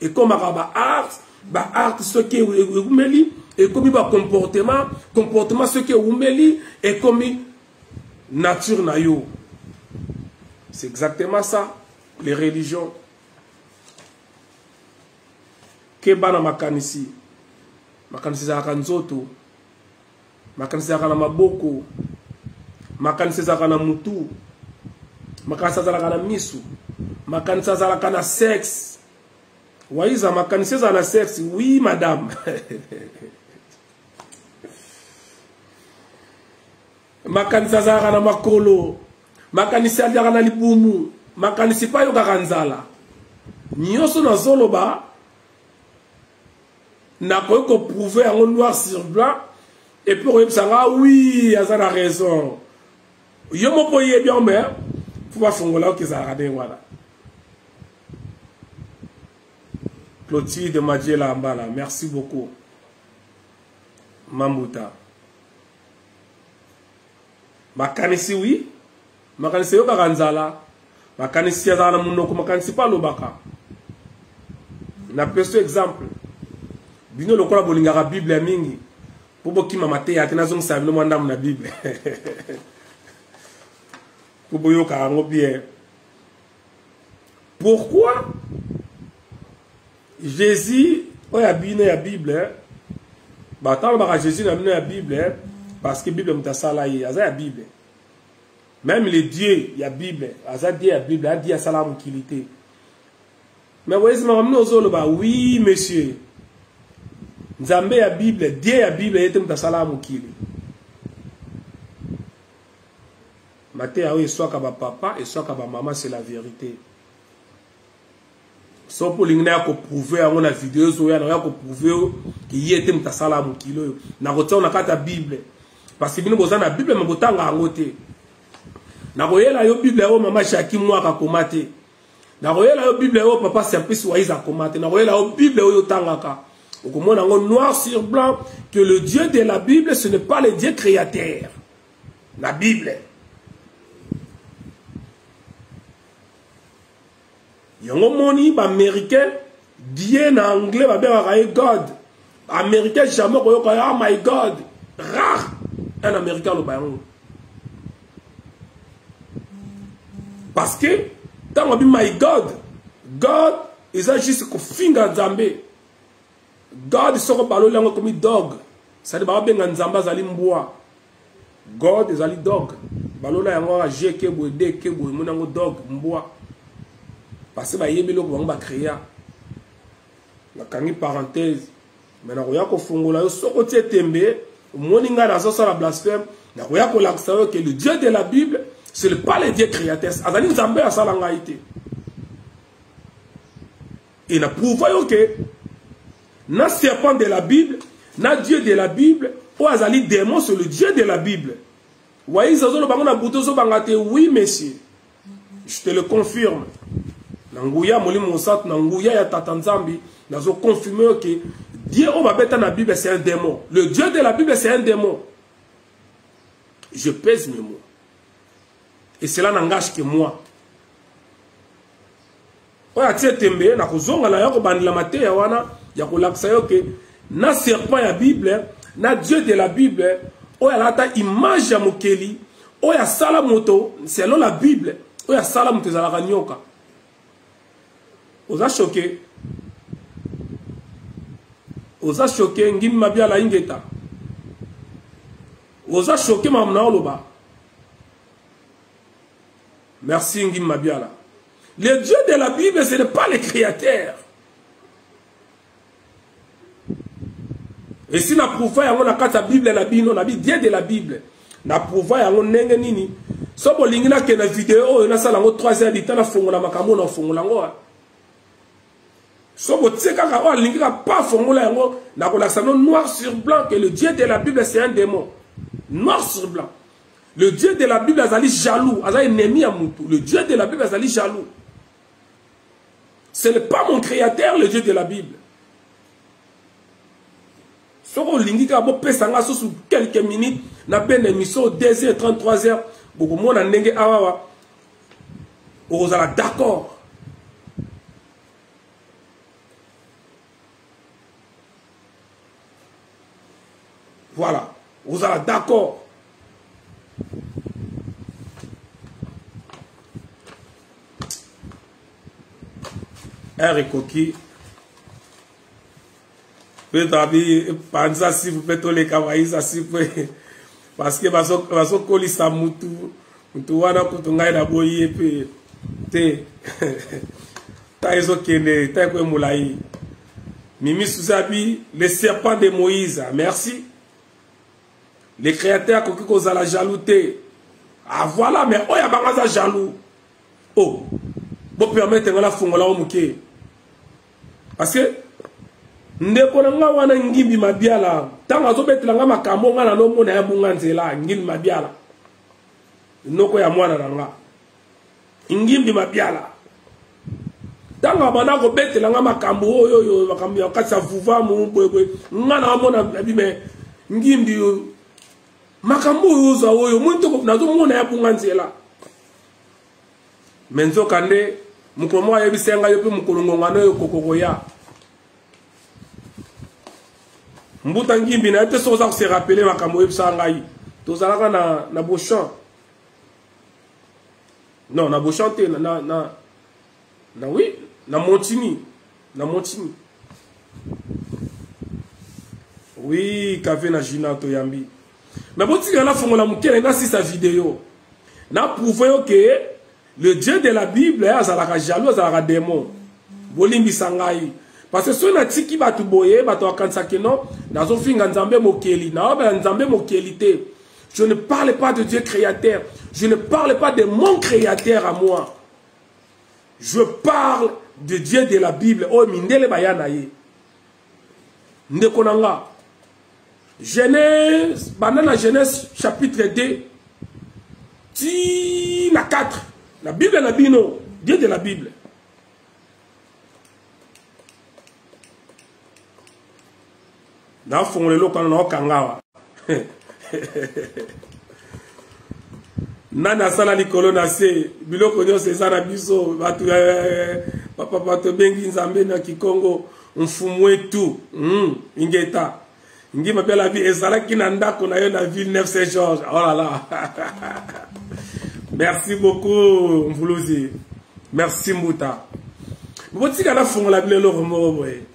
ekomaka ba art ba art soki ewumeli ekomi ba comportement comportement soki ewumeli ekomi nature na yo c'est exactement ça les religions keba na makanisi makanisi ezalaka nzoto makanisi ezalaka na maboko makanisi ezalaka na mutu makanisi azalaka na misu makanisi azalaka na sexe waiza makanisi ezala na sexe oui madame makanisi azalaka na makolo makanisi azalaka na libumu makanisi mpe ayokaka nzala nyonso nazoloba nakoki koprouve yango noir sur blanc epuis okoyebisa nga wi aza na raison yo moko oyebi yango me mpo bafongola oke ezalaka ndenge wana clotide majela mbala merci beaucoup mambuta makanisi wi makanisi eyokaka nzala makanisi azala na munoko makanisi mpe alobaka na peso exemple bino lokola bolingaka bible ya mingi mpo bokima mateya te nazongisa bino mwa ndambo na bible mpo boyoka yango bien pourquoi jésus oyo ya bino ya bible batalobaka jésus na bino ya bible parce que bible moto asala ye aza ya bible meme le dieu ya bible aza dieu ya bible adi asala mokili te me boyesi makambo nde ozoloba wi monsieur nzambe ya bible dieu ya bible ye te moto asala mokili mateya oyo eswaka bapapa eswaka bamama c'est la vérité soki olingi naya koprouve yango na video ezoya nakoya koprouve yo kiye te moto asala ya mokili oyo nakotia na kati ya bible parce bino boza na bible me botanga yango te nakoyela yo bible oyo mama jaki mwaka akoma te nakoyela yo bible oyo papa simplice waiza akoma te nakoyela yo bible oyo otangaka okomona yango noir sur blanc que le dieu de la bible ce n'est pas le dieu créateur na bible yango moni baaméricain die na anglais babengaka ye god américain jamais okoyoka yo oh my god rare un américain aloba yango parce que ntango abi my god god eza juste kofinga nzambe god soko baloli yango ekomi dog sadi bakobenga nzambe azali mbwa god ezali dog balola yango kaka je ke boye de ke boye mona yango dog mbwa base bayebi eloko bango bacrea nakangi parenthèse me nakoya kofungola yo soki otie tembe omoni ngai nazosala blasphème nakoya kolakisa yo ke le dieu de la bible ce n'est pas le dieu créateur azali nzambe asala ngai te Et na prouva yo que na serpent de la Bible, na Dieu de la Bible, ou azali démon sur le Dieu de la Bible. Waï zazolo bango na buto zo bangate, oui monsieur. Je te le confirme. Na nguya molimo mosatu, na nguya ya tata nzambi, na zo confirmer que Dieu au babeta na Bible c'est un démon. Le Dieu de la Bible c'est un démon. Je pèse mes mots. et cela n'engage que moi oyo atie tembe na kozonga na yo kobandela mateya wana ya kolakisa yo ke na serpent ya bible na dieu de la bible oyo alata image ya mokeli oyo asala moto selon la bible oyo asala moto ezalaka nyoka oza choke oza choke ngimi mabiala ingeta oza choke makambo na oloba Merci Ngim Mabiala. Le Dieu de la Bible, ce n'est pas le créateur. esi na prouva yango na kati ya bible na bino na bidie de la bible na prouva yango ndenge nini so bolingi nakende video oyo nasala yango 3 heures ditala fongola makambo na ofongola yango so botie kaka oyo alingi ka pa fongola yango nakolakisa no noir sur blanc que le dieu de la bible c'est un démon noir sur blanc le dieu de la bible azali jaloux aza ennemi ya mutu le dieu de la bible azali jaloux ce n'est pas mon créateur le dieu de la bible soki olingi kaka bopesa nga susu quelques minutes na bene émission 2 heures 33 heures bokomona ndenge awawa okozala d'accord voilà ozala d'accord heure ekoki mpe toabi panza sipu mpe toleka bayiza sipu parce que bazokolisa mutu mutu wana kutu ngai naboyi ye mpe te ntango ezokende ntango ekoye molai mimi suzabi le serpent de moïse merci le créateur akoki kozala jaloux te ah voilà mais oyo ya bango aza jaloux o oh, bopermete ngai nafungola o moke parce que ndeko na nga wana ngimbi mabiala ntango azobetela nga makambo nga nanomona ya bunga nzela ngimbi mabiala noko ya mwana na nga ngimbi mabiala ntango abanda kobetela nga makambo oyo oyo makambo ya kati ya vuvamu boyeboye nga naomona abime ngimbi makambo oyo oza oyo moni nazomona ya bunga nzela me nzoka nde mokolo moko ayebisa ngai yo mpe mokolo ngongana oyo kokokoya mbuta ngimbi na ye te soki oza kose rappele makambo oyebisaka ngai tozalaka na, na bochamp non na bochamp te na, na, na na oui na montini na montini oui cave na juna toyambi me botika nafongola moke na nasisa video na prouve yo ke le dieu de la bible eh, azalaka jaloux azalaka demon bolimbisa ngai parce que soki natiki bato boye bato bakanisaki non nazofinga nzambe mokeli naobela nzambe mokeli te je ne parle pas de dieu créateur je ne parle pas de mon créateur à moi je parle de dieu de la bible oyo mindele baya na ye ndeko na nga genèse banda na genèse chapitre 2 ti na 4 na bible na bino dieu de la bible na fongola eloko wana naokanga awa nani asala likolo na se biloko nyonso eza na biso bato papa tobengi nzambe na kikongo mfumu etu mm, ingeta ngi mabe la vie ezalaki na ndako na yo na ville 9 saint georges oh là là merci beaucoup mvuluzi merci mbuta botika nafongola bino eloko moko boye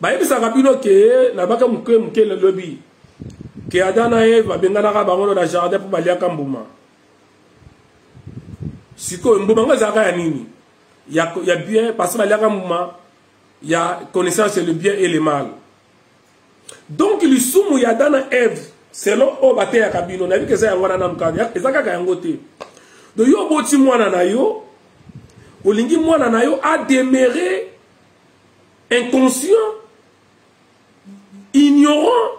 bayebisaka bino ke nabaka moke moke lobi ke ada na eve babenganaka bango na jardin mpo baliaka mbuma sikoyo mbuma yango ezalaka ya nini ya, ya bien parce baliaka mbuma ya connaissance le bien et le mal donc lisumu ya ada na eve selon oyo bateyaka bino nayebi ke eza yango wana nanu kaka eza kaka yango te do yo oboti mwana na yo olingi mwana na yo ademere inconscient ignorant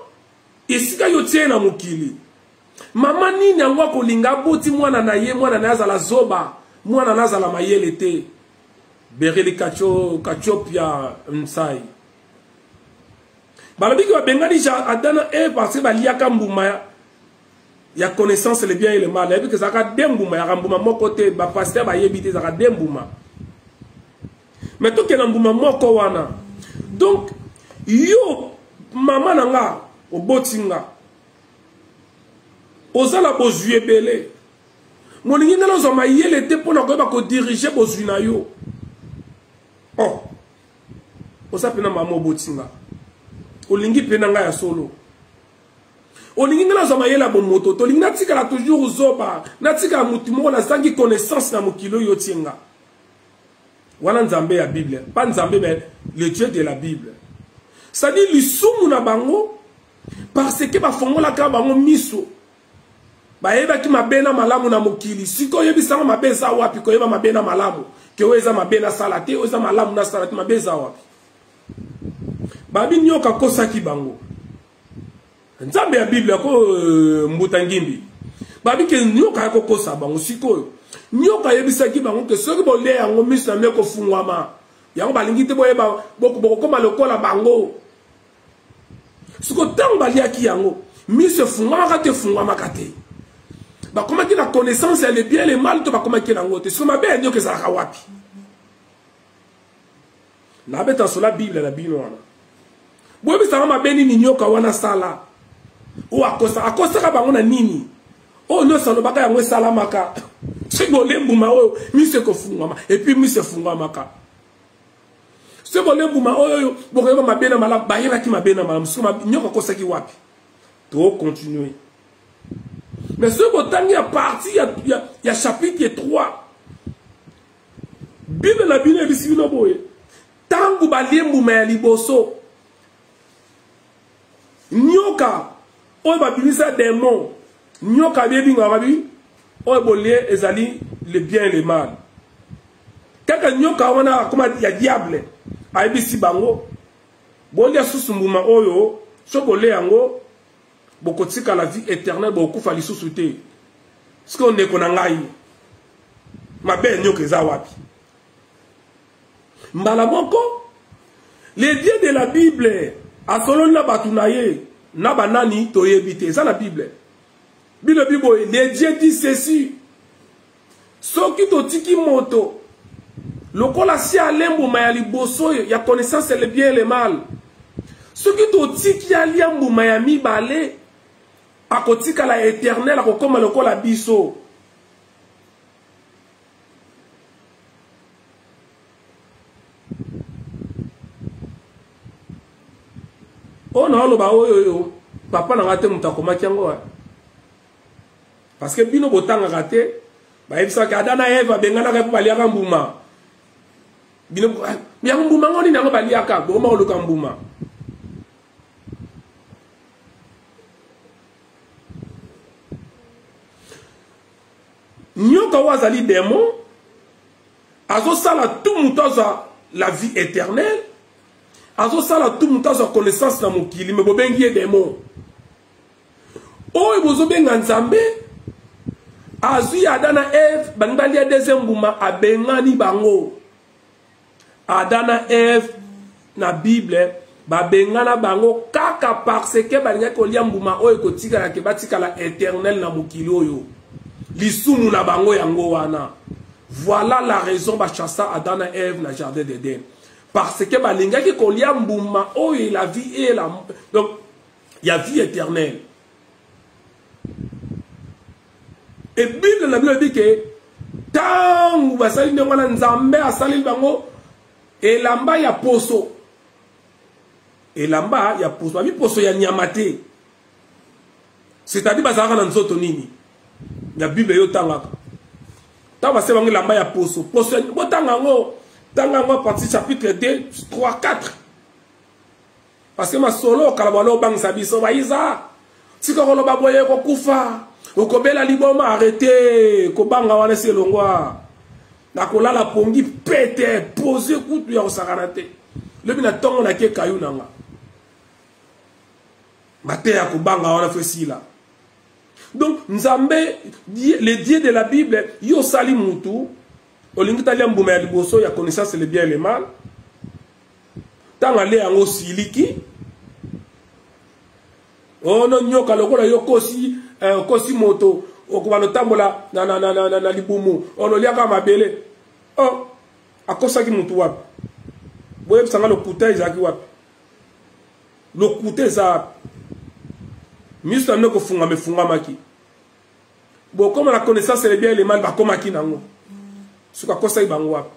esika yo tie na mokili mama nini yango akolinga aboti mwana na ye mwana na ye azala zoba mwana na azala mayele te bereli kachopia nsai balobi ke babengani adam na e parce que baliaka mbuma ya, ya connaissance le bien et le mal ayebi ke ezalaka de mbuma yaka mbuma moko te bapaster bayebi te ezalaka de mbuma mais tokenda mbuma moko wana donc yo mama na nga oboti nga oza na bozwi ebele molingi ngai nazwa mayele te mpo na koyeba kodirige bozwi na yo o oh. oza mpe na mama oboti nga olingi mpe na ngai ya solo olingi ngai nazwa mayele ya bomoto te olingi natikala toujours zoba natikala motu moko nazangi connaissance na mokili oyo otie nga wana nzambe ya bible pas nzambe mais le dieu de la bible c'est-à-dire lisumu na bango parce que bafongolaka bango miso bayebaki mabe na malamu na mokili sikoyo oyebisanga mabe eza wapi koyeba mabe na malamu ke oyo eza mabe nasala te oyo eza malamu nasala te mabe eza wapi babi nyoka akosaki bango nzambe ya bible yako euh, mbuta ngimbi babi ke nyoka ya kokosa bango sikoyo nyoka ayebisaki bango ke soki bolia yango miso na bino ekofungwama yango balingi te boyeba bokokoma lokola bango siko ntango baliaki yango miso efungwamaka te efungwamaka te bakomaki na connaissance ya le bien le mal to bakomaki na yango te siko mabe ya nyoka ezalaka wapi nabeta sola bible na bino wana boyebisanga mabe nini nyoka wana asala oyo akosa akosaka bango na nini oyo nyonso alobaka yango esalamaka soki bolie mbuma oyo miso ekofungwama epuis miso efungwamaka soki bolie mbuma oyo oyo bokoyeba mabe na malamu bayebaki mabe na malamu soki nyoka akosaki wapi tokontinue mais soki botangi ya parti ya, ya, ya chapitre 3 bible na bino eyebisi bino boye ntango balie mbuma ya liboso nyoka oyo babimisa demon nyoka biebingaka bi oyo bolie ezali le bien le mal kaka nyoka wana akoma ya diable ayebisi bango bolia susu mbuma oyo so bolie yango bokotika la vie éternelle bokokufa lisusu te sikoyo ndeko na ngai mabe ya nyoka eza wapi mbala moko le dieu de la bible asololi na bato na ye na banani toyebi te eza na bible bino biboye le dieu dit ceci soki totiki moto lokola si alembuma ya liboso ya connaissance le bien le mal soki totiki alia mbuma ya mibale akotikala eternel akokoma lokola biso oyo naoloba oyo oyo papa na ngai te moto akomaki yango parce que bino botangaka te bayebisaka ada na eve abenganaka mpo baliaka mbuma bino ah, yango mbuma ngo nini yango baliaka bokoma koluka mbuma nyoka oyo azali demon azosala tu moto azwa la vie éternelle azosala tu moto azwa connaissance na mokili me bobengi ye demon oyo bozobenga nzambe azwi ada na eve balingi balia deuxième mbuma abengani bango ada na eve na bible babengana bango kaka parce que balingaki kolia mbuma oyo ekotikala ke batikala éternel na mokili oyo lisumu na bango yango wana voilà la raison bachassa ada na eve na jardin d'eden parce que balingaki kolia mbuma oyo la vie et la donc ya vie éternelle e bible na bino ebi ke ntango basali ndenge wana nzambe asaleli bango elamba ya poso elamba ya poso babi poso ya nyama te c'est-à-dire bazalaka na nzoto nini ya bible yo otangaka ntango basali bango elamba ya poso poso botanga yango tanga yango parti chapitre 2 3 4 parce que masolo okala bwana obangisa biso bayiza tika koloba boye kokufa okobela liboma arrete kobanga wana esi elongwa nakolala pongi pete pose kutu ya kosakana te lobi na ntongo nake kayu na nga mateya ya kobanga wana fo esila donc nzambe le dieu de la bible yo osali mutu olingi talia mbuma ya liboso ya connaissance le bien et le mal ntango alia yango osiliki ono oh, nyoka lokola yo okosi eh, okosi moto okoba lotambola na, na, na, na, na, na libumu ololiaka oh, mabele o oh, akosaki motu wapi boyebisa nga lokuta ezalaki wapi lokuta eza wapi miso na bino kofungama efungamaki bokoma na connaissance elebia elemali bakomaki nango soki akosaki bango wapi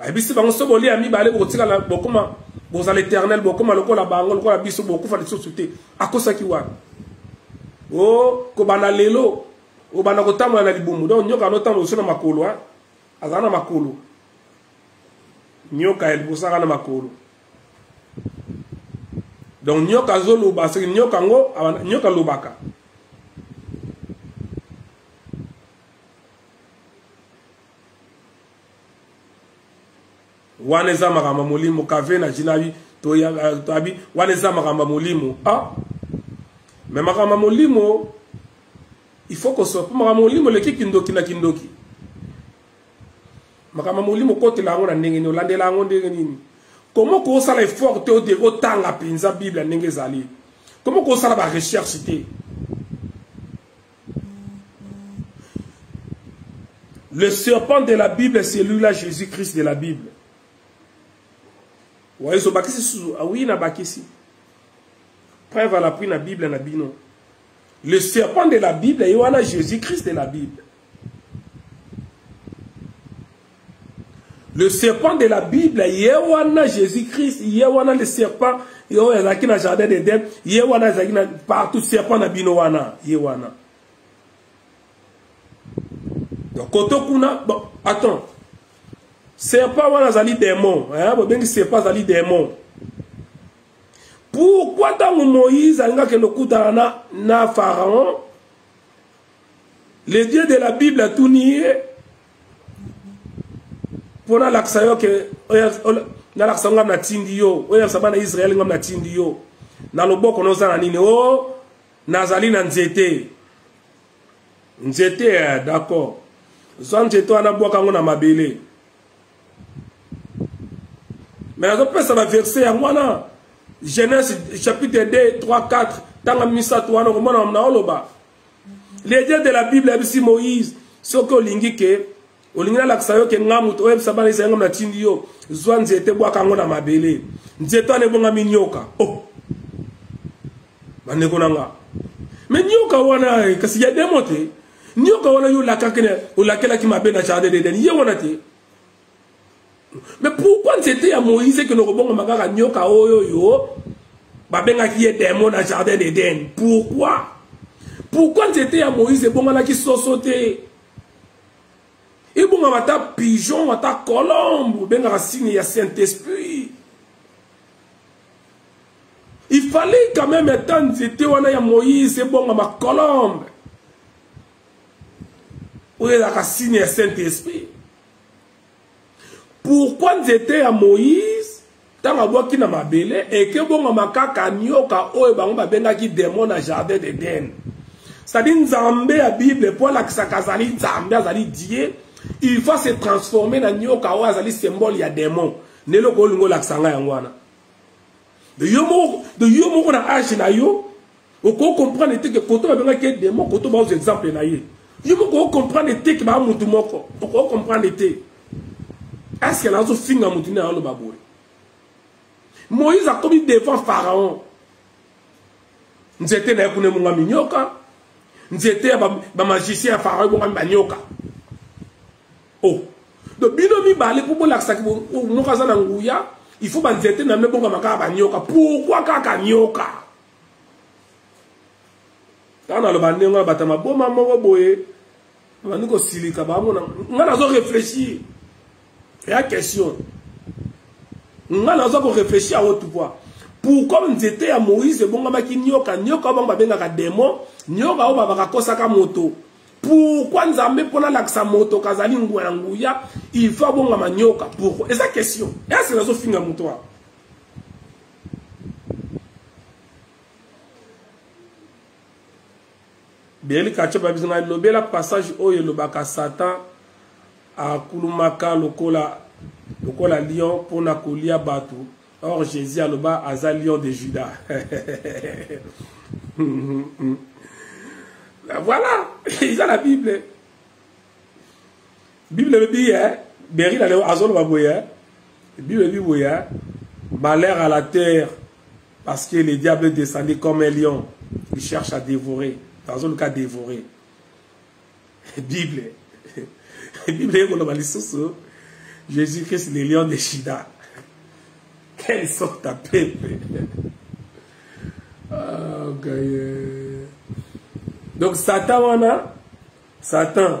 ayebisi bango so bolia mibale bokotikala bokoma bozala éternel bokoma lokola bango lokola biso bokufa lisusu te akosaki wana o oh, kobanda lelo obanda kotambola na libumu donc nyoka anotambola liboso na makolo hein? azala na makolo nyoka ya liboso aka na makolo donc nyoka azoloba soki nyoka yango nyoka alobaka wana eza makambo ya molimo kave na jinabi toyabi eh, wana eza makambo ya molimo a ah. me makambo ya molimo il faut kosoa mpo makambo ya molimo eleki kindoki na kindoki makambo ya molimo kotela yango na ndenge nini olandela yango ndenge nini komo kosala effort te ode otanga mpenza bible ya ndenge ezali komo kosala barecherche te Le serpent de la Bible, c'est lui-là, Jésus-Christ de la Bible. Voyez, ce bakisi sous. Ah oui, na bakisi. Preuve à la prise la Bible, na bino. Le serpent de la Bible, il y a Jésus-Christ de la Bible. le serpent de la bible ye wana jésus christ ye wana le serpent oyo azalaki na jardin d'eden ye wana azalaki na partout serpent na bino wana ye wana donc koto kuna bon attends serpent wana azali demon eh, bobengi serpent azali demon pourkui ntango moïse alingaki lokutana na, na pharaon le dieu de la bible atuni ye mpo nalakisa yo ke nalakisa ngai natindi yo oyo yalisa bana israele ngai natindi yo na loboko noza na nini o oh, nazali na nzete nzete ya eh, d'accord zwa nzete wana bwaka yango na mabele me nazopesa baverse yango wana genèse chapitre 2 3 4 ntanga misato wana okomona naoloba le dieu de la bible ayebisi moïse soki olingi ke olingi nalakisa yo ke nga moto oyebisa bana israel nga natindi yo zwa nzete bwaka yango na mabele nzete wana ebongami nyoka o oh. bandeko na nga me nyoka wana eh, kasi ya demo te nyoka wana yo olakaki na olakelaki mabe na jardin d'eden ye wana te mais pourquoi nzete ya moïse ekende kobongama kaka nyoka oyo yo babengaki ye demo na jardin d'eden pourquoi pourquoi nzete ya moïse ebonganaki soso te ebongama ata pigeon ata colombe obengaka signe ya saint esprit il fallait quand même ata nzete wana ya moïse ebongama colombe oyo elaka signe ya saint esprit pourkui nzete ya moïse ntango abwaki na mabele ekebongama kaka nioka oyo bango babengaki demon na jardin d'eden c'est-à-dire nzambe ya bible mpo alakisaka azali nzambe azali die il faut se transformer na nioka oyo azali symbole ya demon nde eloko olingi olakisa ngai yango wana de yo moko na age na yo oko comprendre te ke koto babengaki ye demo koto baoza exemple na ye yo moko oko comprendre te ke baa mutu moko oko comprendre te eske nazofinga mutu nde aloba boye moïse akomi devant pharaon nzete na ye kuna ebongami nyoka nzete ya bamagicien ya pharaon ebongami banyoka o oh. do bino mibale mpo bolakisaki moko aza na nguya il faut banzete na bino ebongama kaka banyoka pourkui kaka nyoka ntango naloba ndenge wana bata maboma moko boye bandi kosilika bamona ngai nazo réfléchir ya question ngai naza koreflechir yango tukwa pourkoi nzete ya moïse ebongamaki nioka nioka oyo bango babengaka demon nioka oyo babakakosaka moto pourkoi nzambe mpo nalakisa moto kazali nguya ya nguya il faut abongama nioka pourkoi eza question ese nazofinga moto wana beli kacha babisi ngai lobela passage oyo elobaka satan akulumaka lokola lokola lion mpo na kolia bato or jésus aloba aza lion de juda voilà eza na bible bible elobi ye eh, berila leo azoloba boye eh. bible elobi boye eh. malheur à la terre parce que le diable est descendu comme un lion il cherche à dévorer azoluka dévorer bible bible ekoloba lisusu jésus christ le lion de shida quelle sorte à peuple oh, okay. donc satan wana satan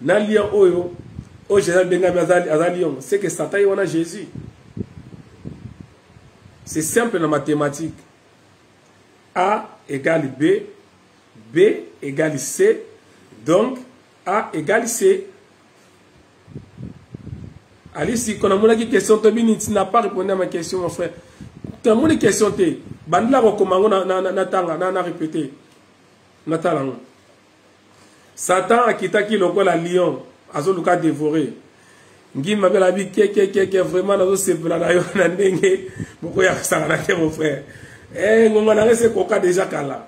na lion oyo oyo jesus abengami aza lion seke satan ye wana jésus c'est simple na mathématique a égale b b égale c donc a égale c alisi ko namonaki question to bini ntina pas répondre à ma question mon frère tamoni question te bandela kokoma yango natanga na, na, na, na répéter natala yango satan akitaki lokola lion azoluka devore ngini mabe alabi kekekeke vraiment nazosepela na yo na ndenge moko ya kosangana te mon frère e eh, ngonga nanga esekoka deja kala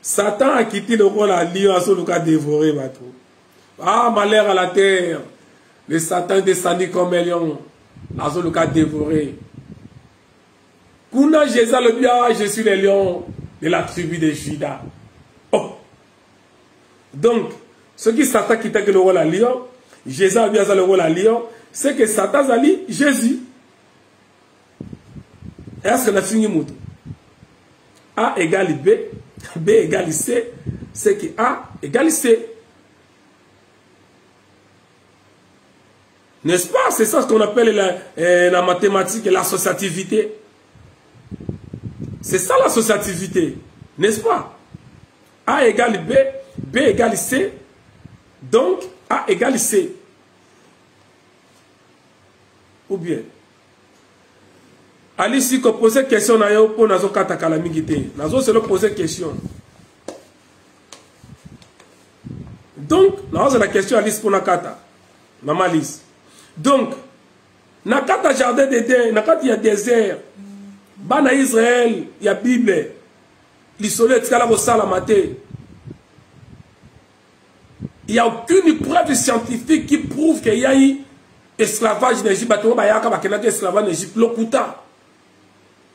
satan akiti lokola lion azoluka devore bato ah malheur à la terre le satan descendi comme lion azoluka devore Kuna Jésus alobi ah je suis le lion de la tribu de Juda. Oh. Donc soki Satan kitaki lokola lion, Jésus alobi aza lokola lion, c'est que Satan azali Jésus. Est-ce que na fingi moto? A égale B, B égale C, c'est que A égale C. N'est-ce pas C'est ça ce qu'on appelle la, euh, la mathématique, l'associativité. C'est ça l'associativité, n'est-ce pas A égale B, B égale C, donc A égale C. Ou bien, alisi kopose question na yo mpo nazokata kala mingi te nazoselo pose question donc nazozela question alisi mpo nakata mama lise donc na kati ya jardin d'eden na kati ya désert bana israel ya bible lisolo etikala kosalama te il y a aucune preuve scientifique qui prouve que yai esclavage na egypte bato oyo bayaka bakendaki esclavage na egypte lokuta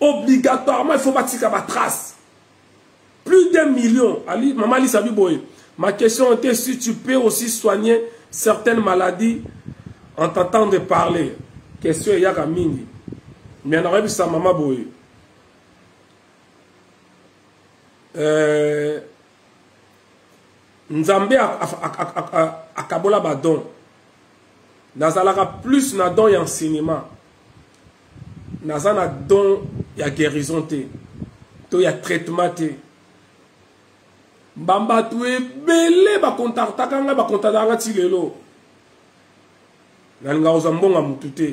obligatoirement il faut batika batrace plus d'un million ali mama alisa bi boye ma question était si tu peux aussi soigner certaines maladies en tentant de parler question eyaka mingi mais nakoyebisa mama boye euh, nzambe akabola badon nazalaka plus na don ya enseignement naza na don ya guérison te to ya traitement te bambato ebele bakontaktaka ngai bakontaktaka ngai ti lelo nalingaka kozwa mbongo ya motu te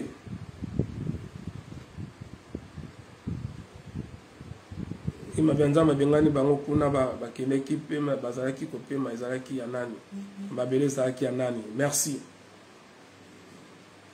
mabe ya nzambe abengani bango kuna bakendeki mpema bazalaki kopema ezalaki ya nani mabele ezalaki ya nani merci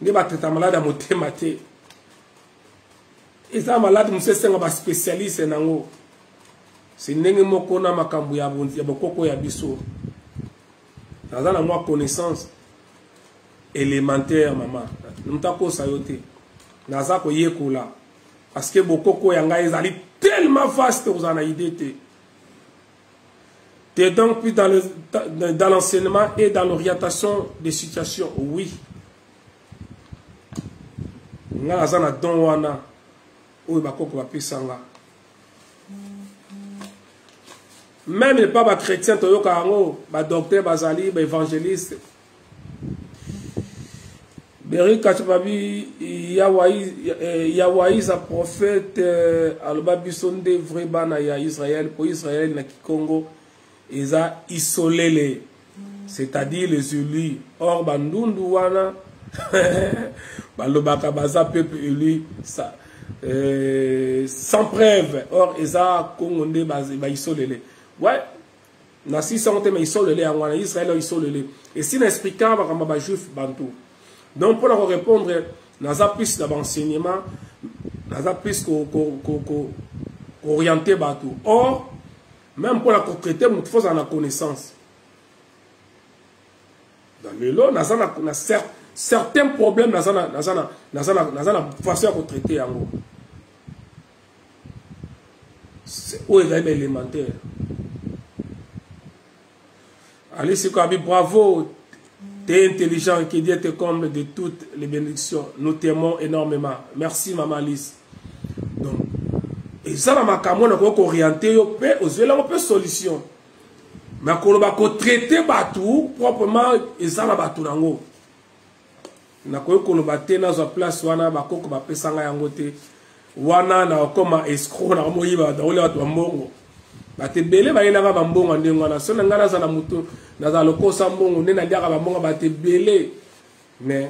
nde batraita malade ya motema te eza malade mosusu esenga baspecialiste nango se ndenge moko na makambo ya bokoko ya biso naza na mwa connaissance élémentaire mama moto akosa yo te naza koyekola parce que bokoko ya ngai ezali tellement vaste kozala na idée te T'es donc plus dans l'enseignement dans et dans l'orientation des situations. Oui. nga naza na don wana oyo bakoko bapesa nga meme epa bachrétien toyoka yango badocteur bazali baévangéliste Beri Kachubabi, eh, Yawaïs a prophète, eh, aloba biso nde vrai bana ya Israël, pour Israël na Kikongo, eza isolele, c'est-à-dire les élus. Or, bandundu wana, balobaka baza peuple élu, ça, euh, sans preuve, or eza Kongo nde ba isolele. Ouais, na 600 te mais isolele yango wana israel isolele esi na explika makambo ba juif bantu donc mpo na korépondre naza plus na baenseignement naza plus kooriente bato or même mpo na kotraite motu fozala na connaissance na lelo naza na certain problème naza na façon ya kotraite yango oyo ezali ba élémentaire alisi kabi bravo t'es intelligent que dieu te comble de toutes les bénédictions nous t'aimons énormément merci mama alice donc eza na makambo na koki kooriente yo mpe ozweli yango mpe solution me koloba kotraite bato proprement eza na bato na yango nakoki koloba te nazwa place wana bakoko bapesa ngai yango te wana nakokoma escro nakomoyiba bato nakolia bato bambongo bato ebele bayelaka bambongo ya ndenge wana so na ngai nazala moto nazala lokosa mbongo nde naliaka bambongo bato ebele mais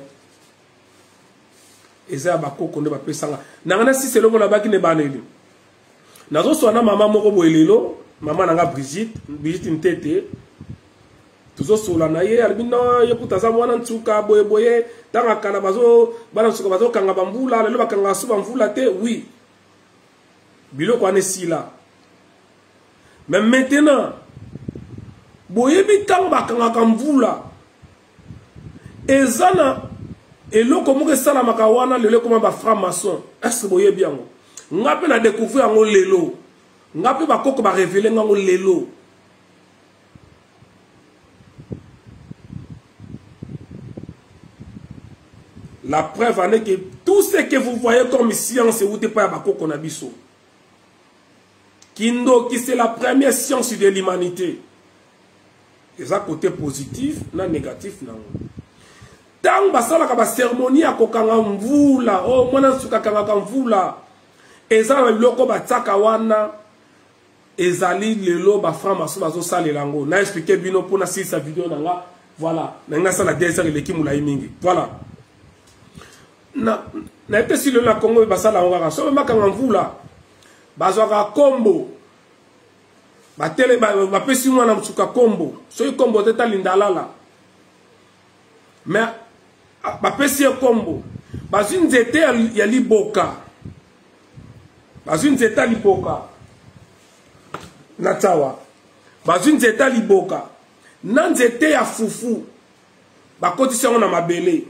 eza ya bakoko nde bapesa ngai na ngai nasisi eloko nabaki na ebaneli nazoswana mama moko boye lelo mama na ngai brigite brigite ntete tozosolola na ye alobi no ye kuta aza mwana nsuka boyeboye ntango ya kala bana nsuka bazokanga bambula lelo bakangaka su bamvula te wi biloko wana esila me maintenant boyebi ntango bakangaka mvula eza na eloko moko esalamaka wana lelo ekoma bafranc maçon ese boyebi yango nga mpe na découvrir yango lelo nga mpe bakoko barevele ngango lelo La preuve en est que tout ce que vous voyez comme science euti epai ya bakoko na biso kindoki c'est la première science de l'humanité eza côté positif na négatif na yango ntango basalaka baseremoni ya kokanga mvula oyo oh, mwana nsuka akangaka mvula eza na biloko batiaka wana ezali lelo ba franc maçon bazo salela yango na expliquer bino pour na silisa video na nga voilà na nga sala deux heures eleki mulayi mingi voilà na na epesi lelo na Congo basala yango kaka soki makanga mvula bazwaka kombo batele bapesi mwana mosuka kombo soki kombo te talindalala me bapesi ye nkombo bazwi nzete ya liboka bazwi nzete ya liboka na tsawa bazwi nzete ya liboka na nzete ya fufu bakotisi yango na mabele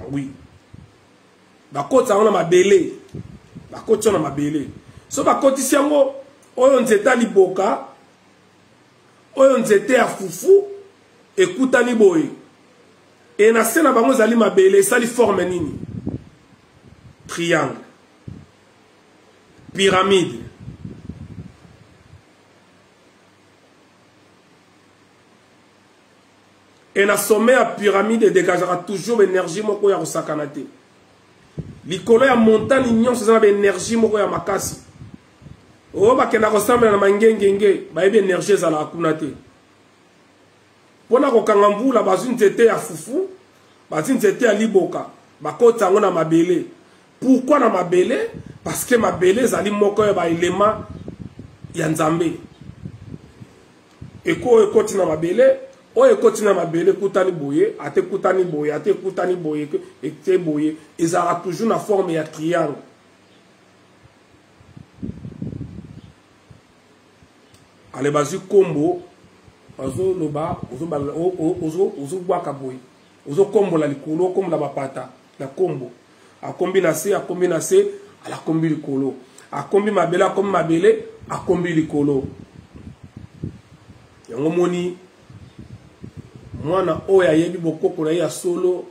ah oui bakotisa yango na mabele bakotisa na mabele so bakotisi yango oyo nzete ya liboka oyo nzete ya fufu ekutani boye e na se na bango ezali mabele esali forme nini triangle pyramide e na sommet ya pyramide edegagaka toujours baénergie moko ya kosakana te likolo ya montagne nyonso eza na baénergie moko ya makasi oyo bakenda kosambela na mangengenge bayebi energie ezalaka kuna te mpo na kokanga mvula bazwi nzete ya fufu bazwi nzete ya liboka bakota yango na mabele pourkui na mabele parce que mabele ezali moko ya baelema ya nzambe eko oyo ekoti na mabele oyo ekoti na mabele ekutani boye ata ekutani boye ata ekutani boye ete boye ezalaka toujours na forme ya triangle ale bazwi nkombo bazoloba ozobwaka boye ozokombola likolo okombola bapata na nkombo akombi na se akombi na se alakombi likolo akombi mabele akombi mabele akombi likolo yango moni mwana oyo ayebi bokoko na ye ya solo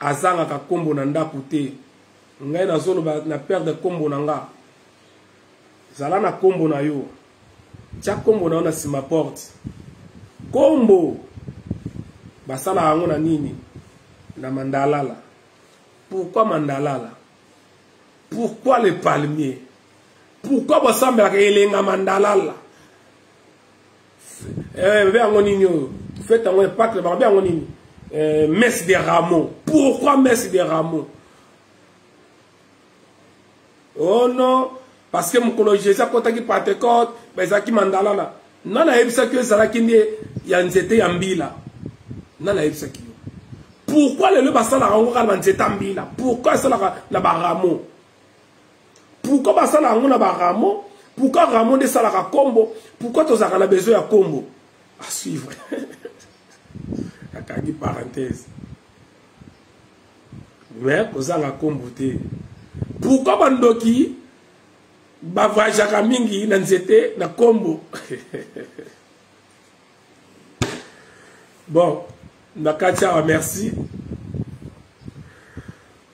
azangaka kombo na ndako te ngai nazoloba na perdre kombo na nga zala na kombo na yo tya kombo na yo na nsima porte kombo basala yango na nini na mandalala pourquoi mandalala pourquoi le palmier pourquoi bosambelaka elenga mandalala eh, bebe yango nini oyo fete yango epakle bango be yango nini eh, messe de rameau pourquoi messe de rameau oh non parce que mokolo jésus akotaki pentecote ezalaki mandalala nani ayebisaki yo ezalaki nde ya nzete ya mbila nani ayebisaki yo pourkui lelo basalaka yango kaka na nzete ya mbila pourkui asalaka na baramo pourquoi basala yango na baramo pourquoi ramo nde esalaka kombo pourquoi tozalaka na besoin ya kombo à suivre akangi parenthèse mais kozanga kombo te pourquoi bandoki bavajaka mingi na nzete na kombo bon na kati awa merci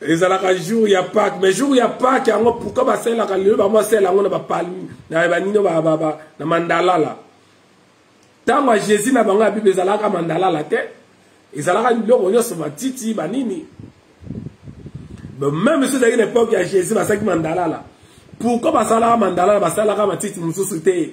ezalaka jour ya pake mais jour ya pake yango pourkui basalelaka lelo bango basalela yango na bapalmi na banino na mandalala ntango ya jésus na bango ya bible ezalaka mandalala te ezalaka biloko nyonso matiti banini même soki ezalaki na epoke ya jésus basalaki mandalala pourkui basalaka mandalala basalaka matiti mosusu te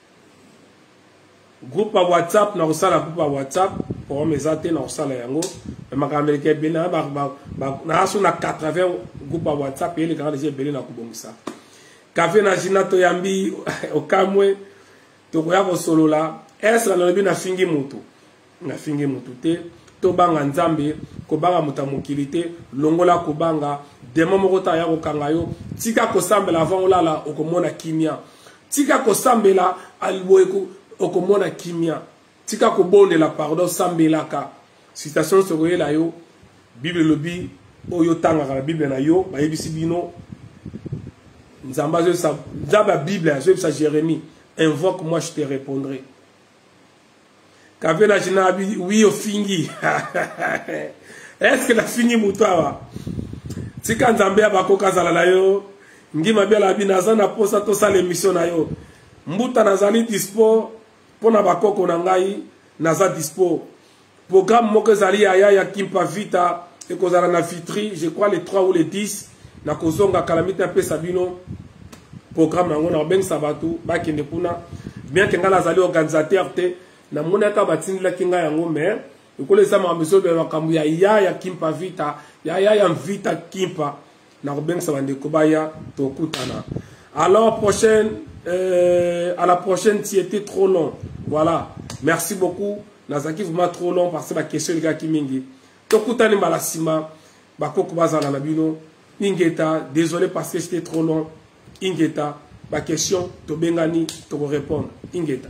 groupe ya whatsapp nakosala groupe ya whatsapp problème eza te nakosala yango me makambo eleka ebele naa so na 80 groupe ya whatsapp elekaka deja ebele na kobongisa kafe na jina toyambi okamwe tokoya kosolola esra nalobi nafingi motu nafingi motu te tobanga nzambe kobanga moto ya mokili te longola kobanga dema moko ntango ya kokanga yo tika kosambela avant olala okomona kimia tika kosambela alboye okomona kimia tika kobondela pardon sambelaka citation nyonso ekoyela yo bible elobi oyo otangaka na bible na yo bayebisi bino nzambe azoyebisa nzambe ya bible azoyebisa jérémie invoque moi je te répondrai kavela jina bi oui ofingi eske nafingi moto awa tika nzambe ya bakoka azala na yo ngima biala bina aza na mposa tosala emission na yo mbuta nazali dispo mpo na bakoko na ngai naza dispo programme moko ezali yaya ya kimpa vita ekozala na vitri je crois le 3 ou le 10 nakozonga kalamiti napesa bino programme yango nakobengisa bato bakende kuna bien ke ngai nazali organisateur te namonaka batindelaki ngai yango mais lokola eza makambo ezolobela makambo ya ya ya kimpa vita ya ya ya vita kimpa nakobengisa bandeko baya tokutana alors prochaine euh, à la prochaine tu étais trop long voilà merci beaucoup nazalaki vraiment trop long parce que baquestion elekaki mingi tokutani mbala nsima bakoko bazala na bino ingeta désolé parce que c'était trop long ingeta baquestion tobengani tokorépondre ingeta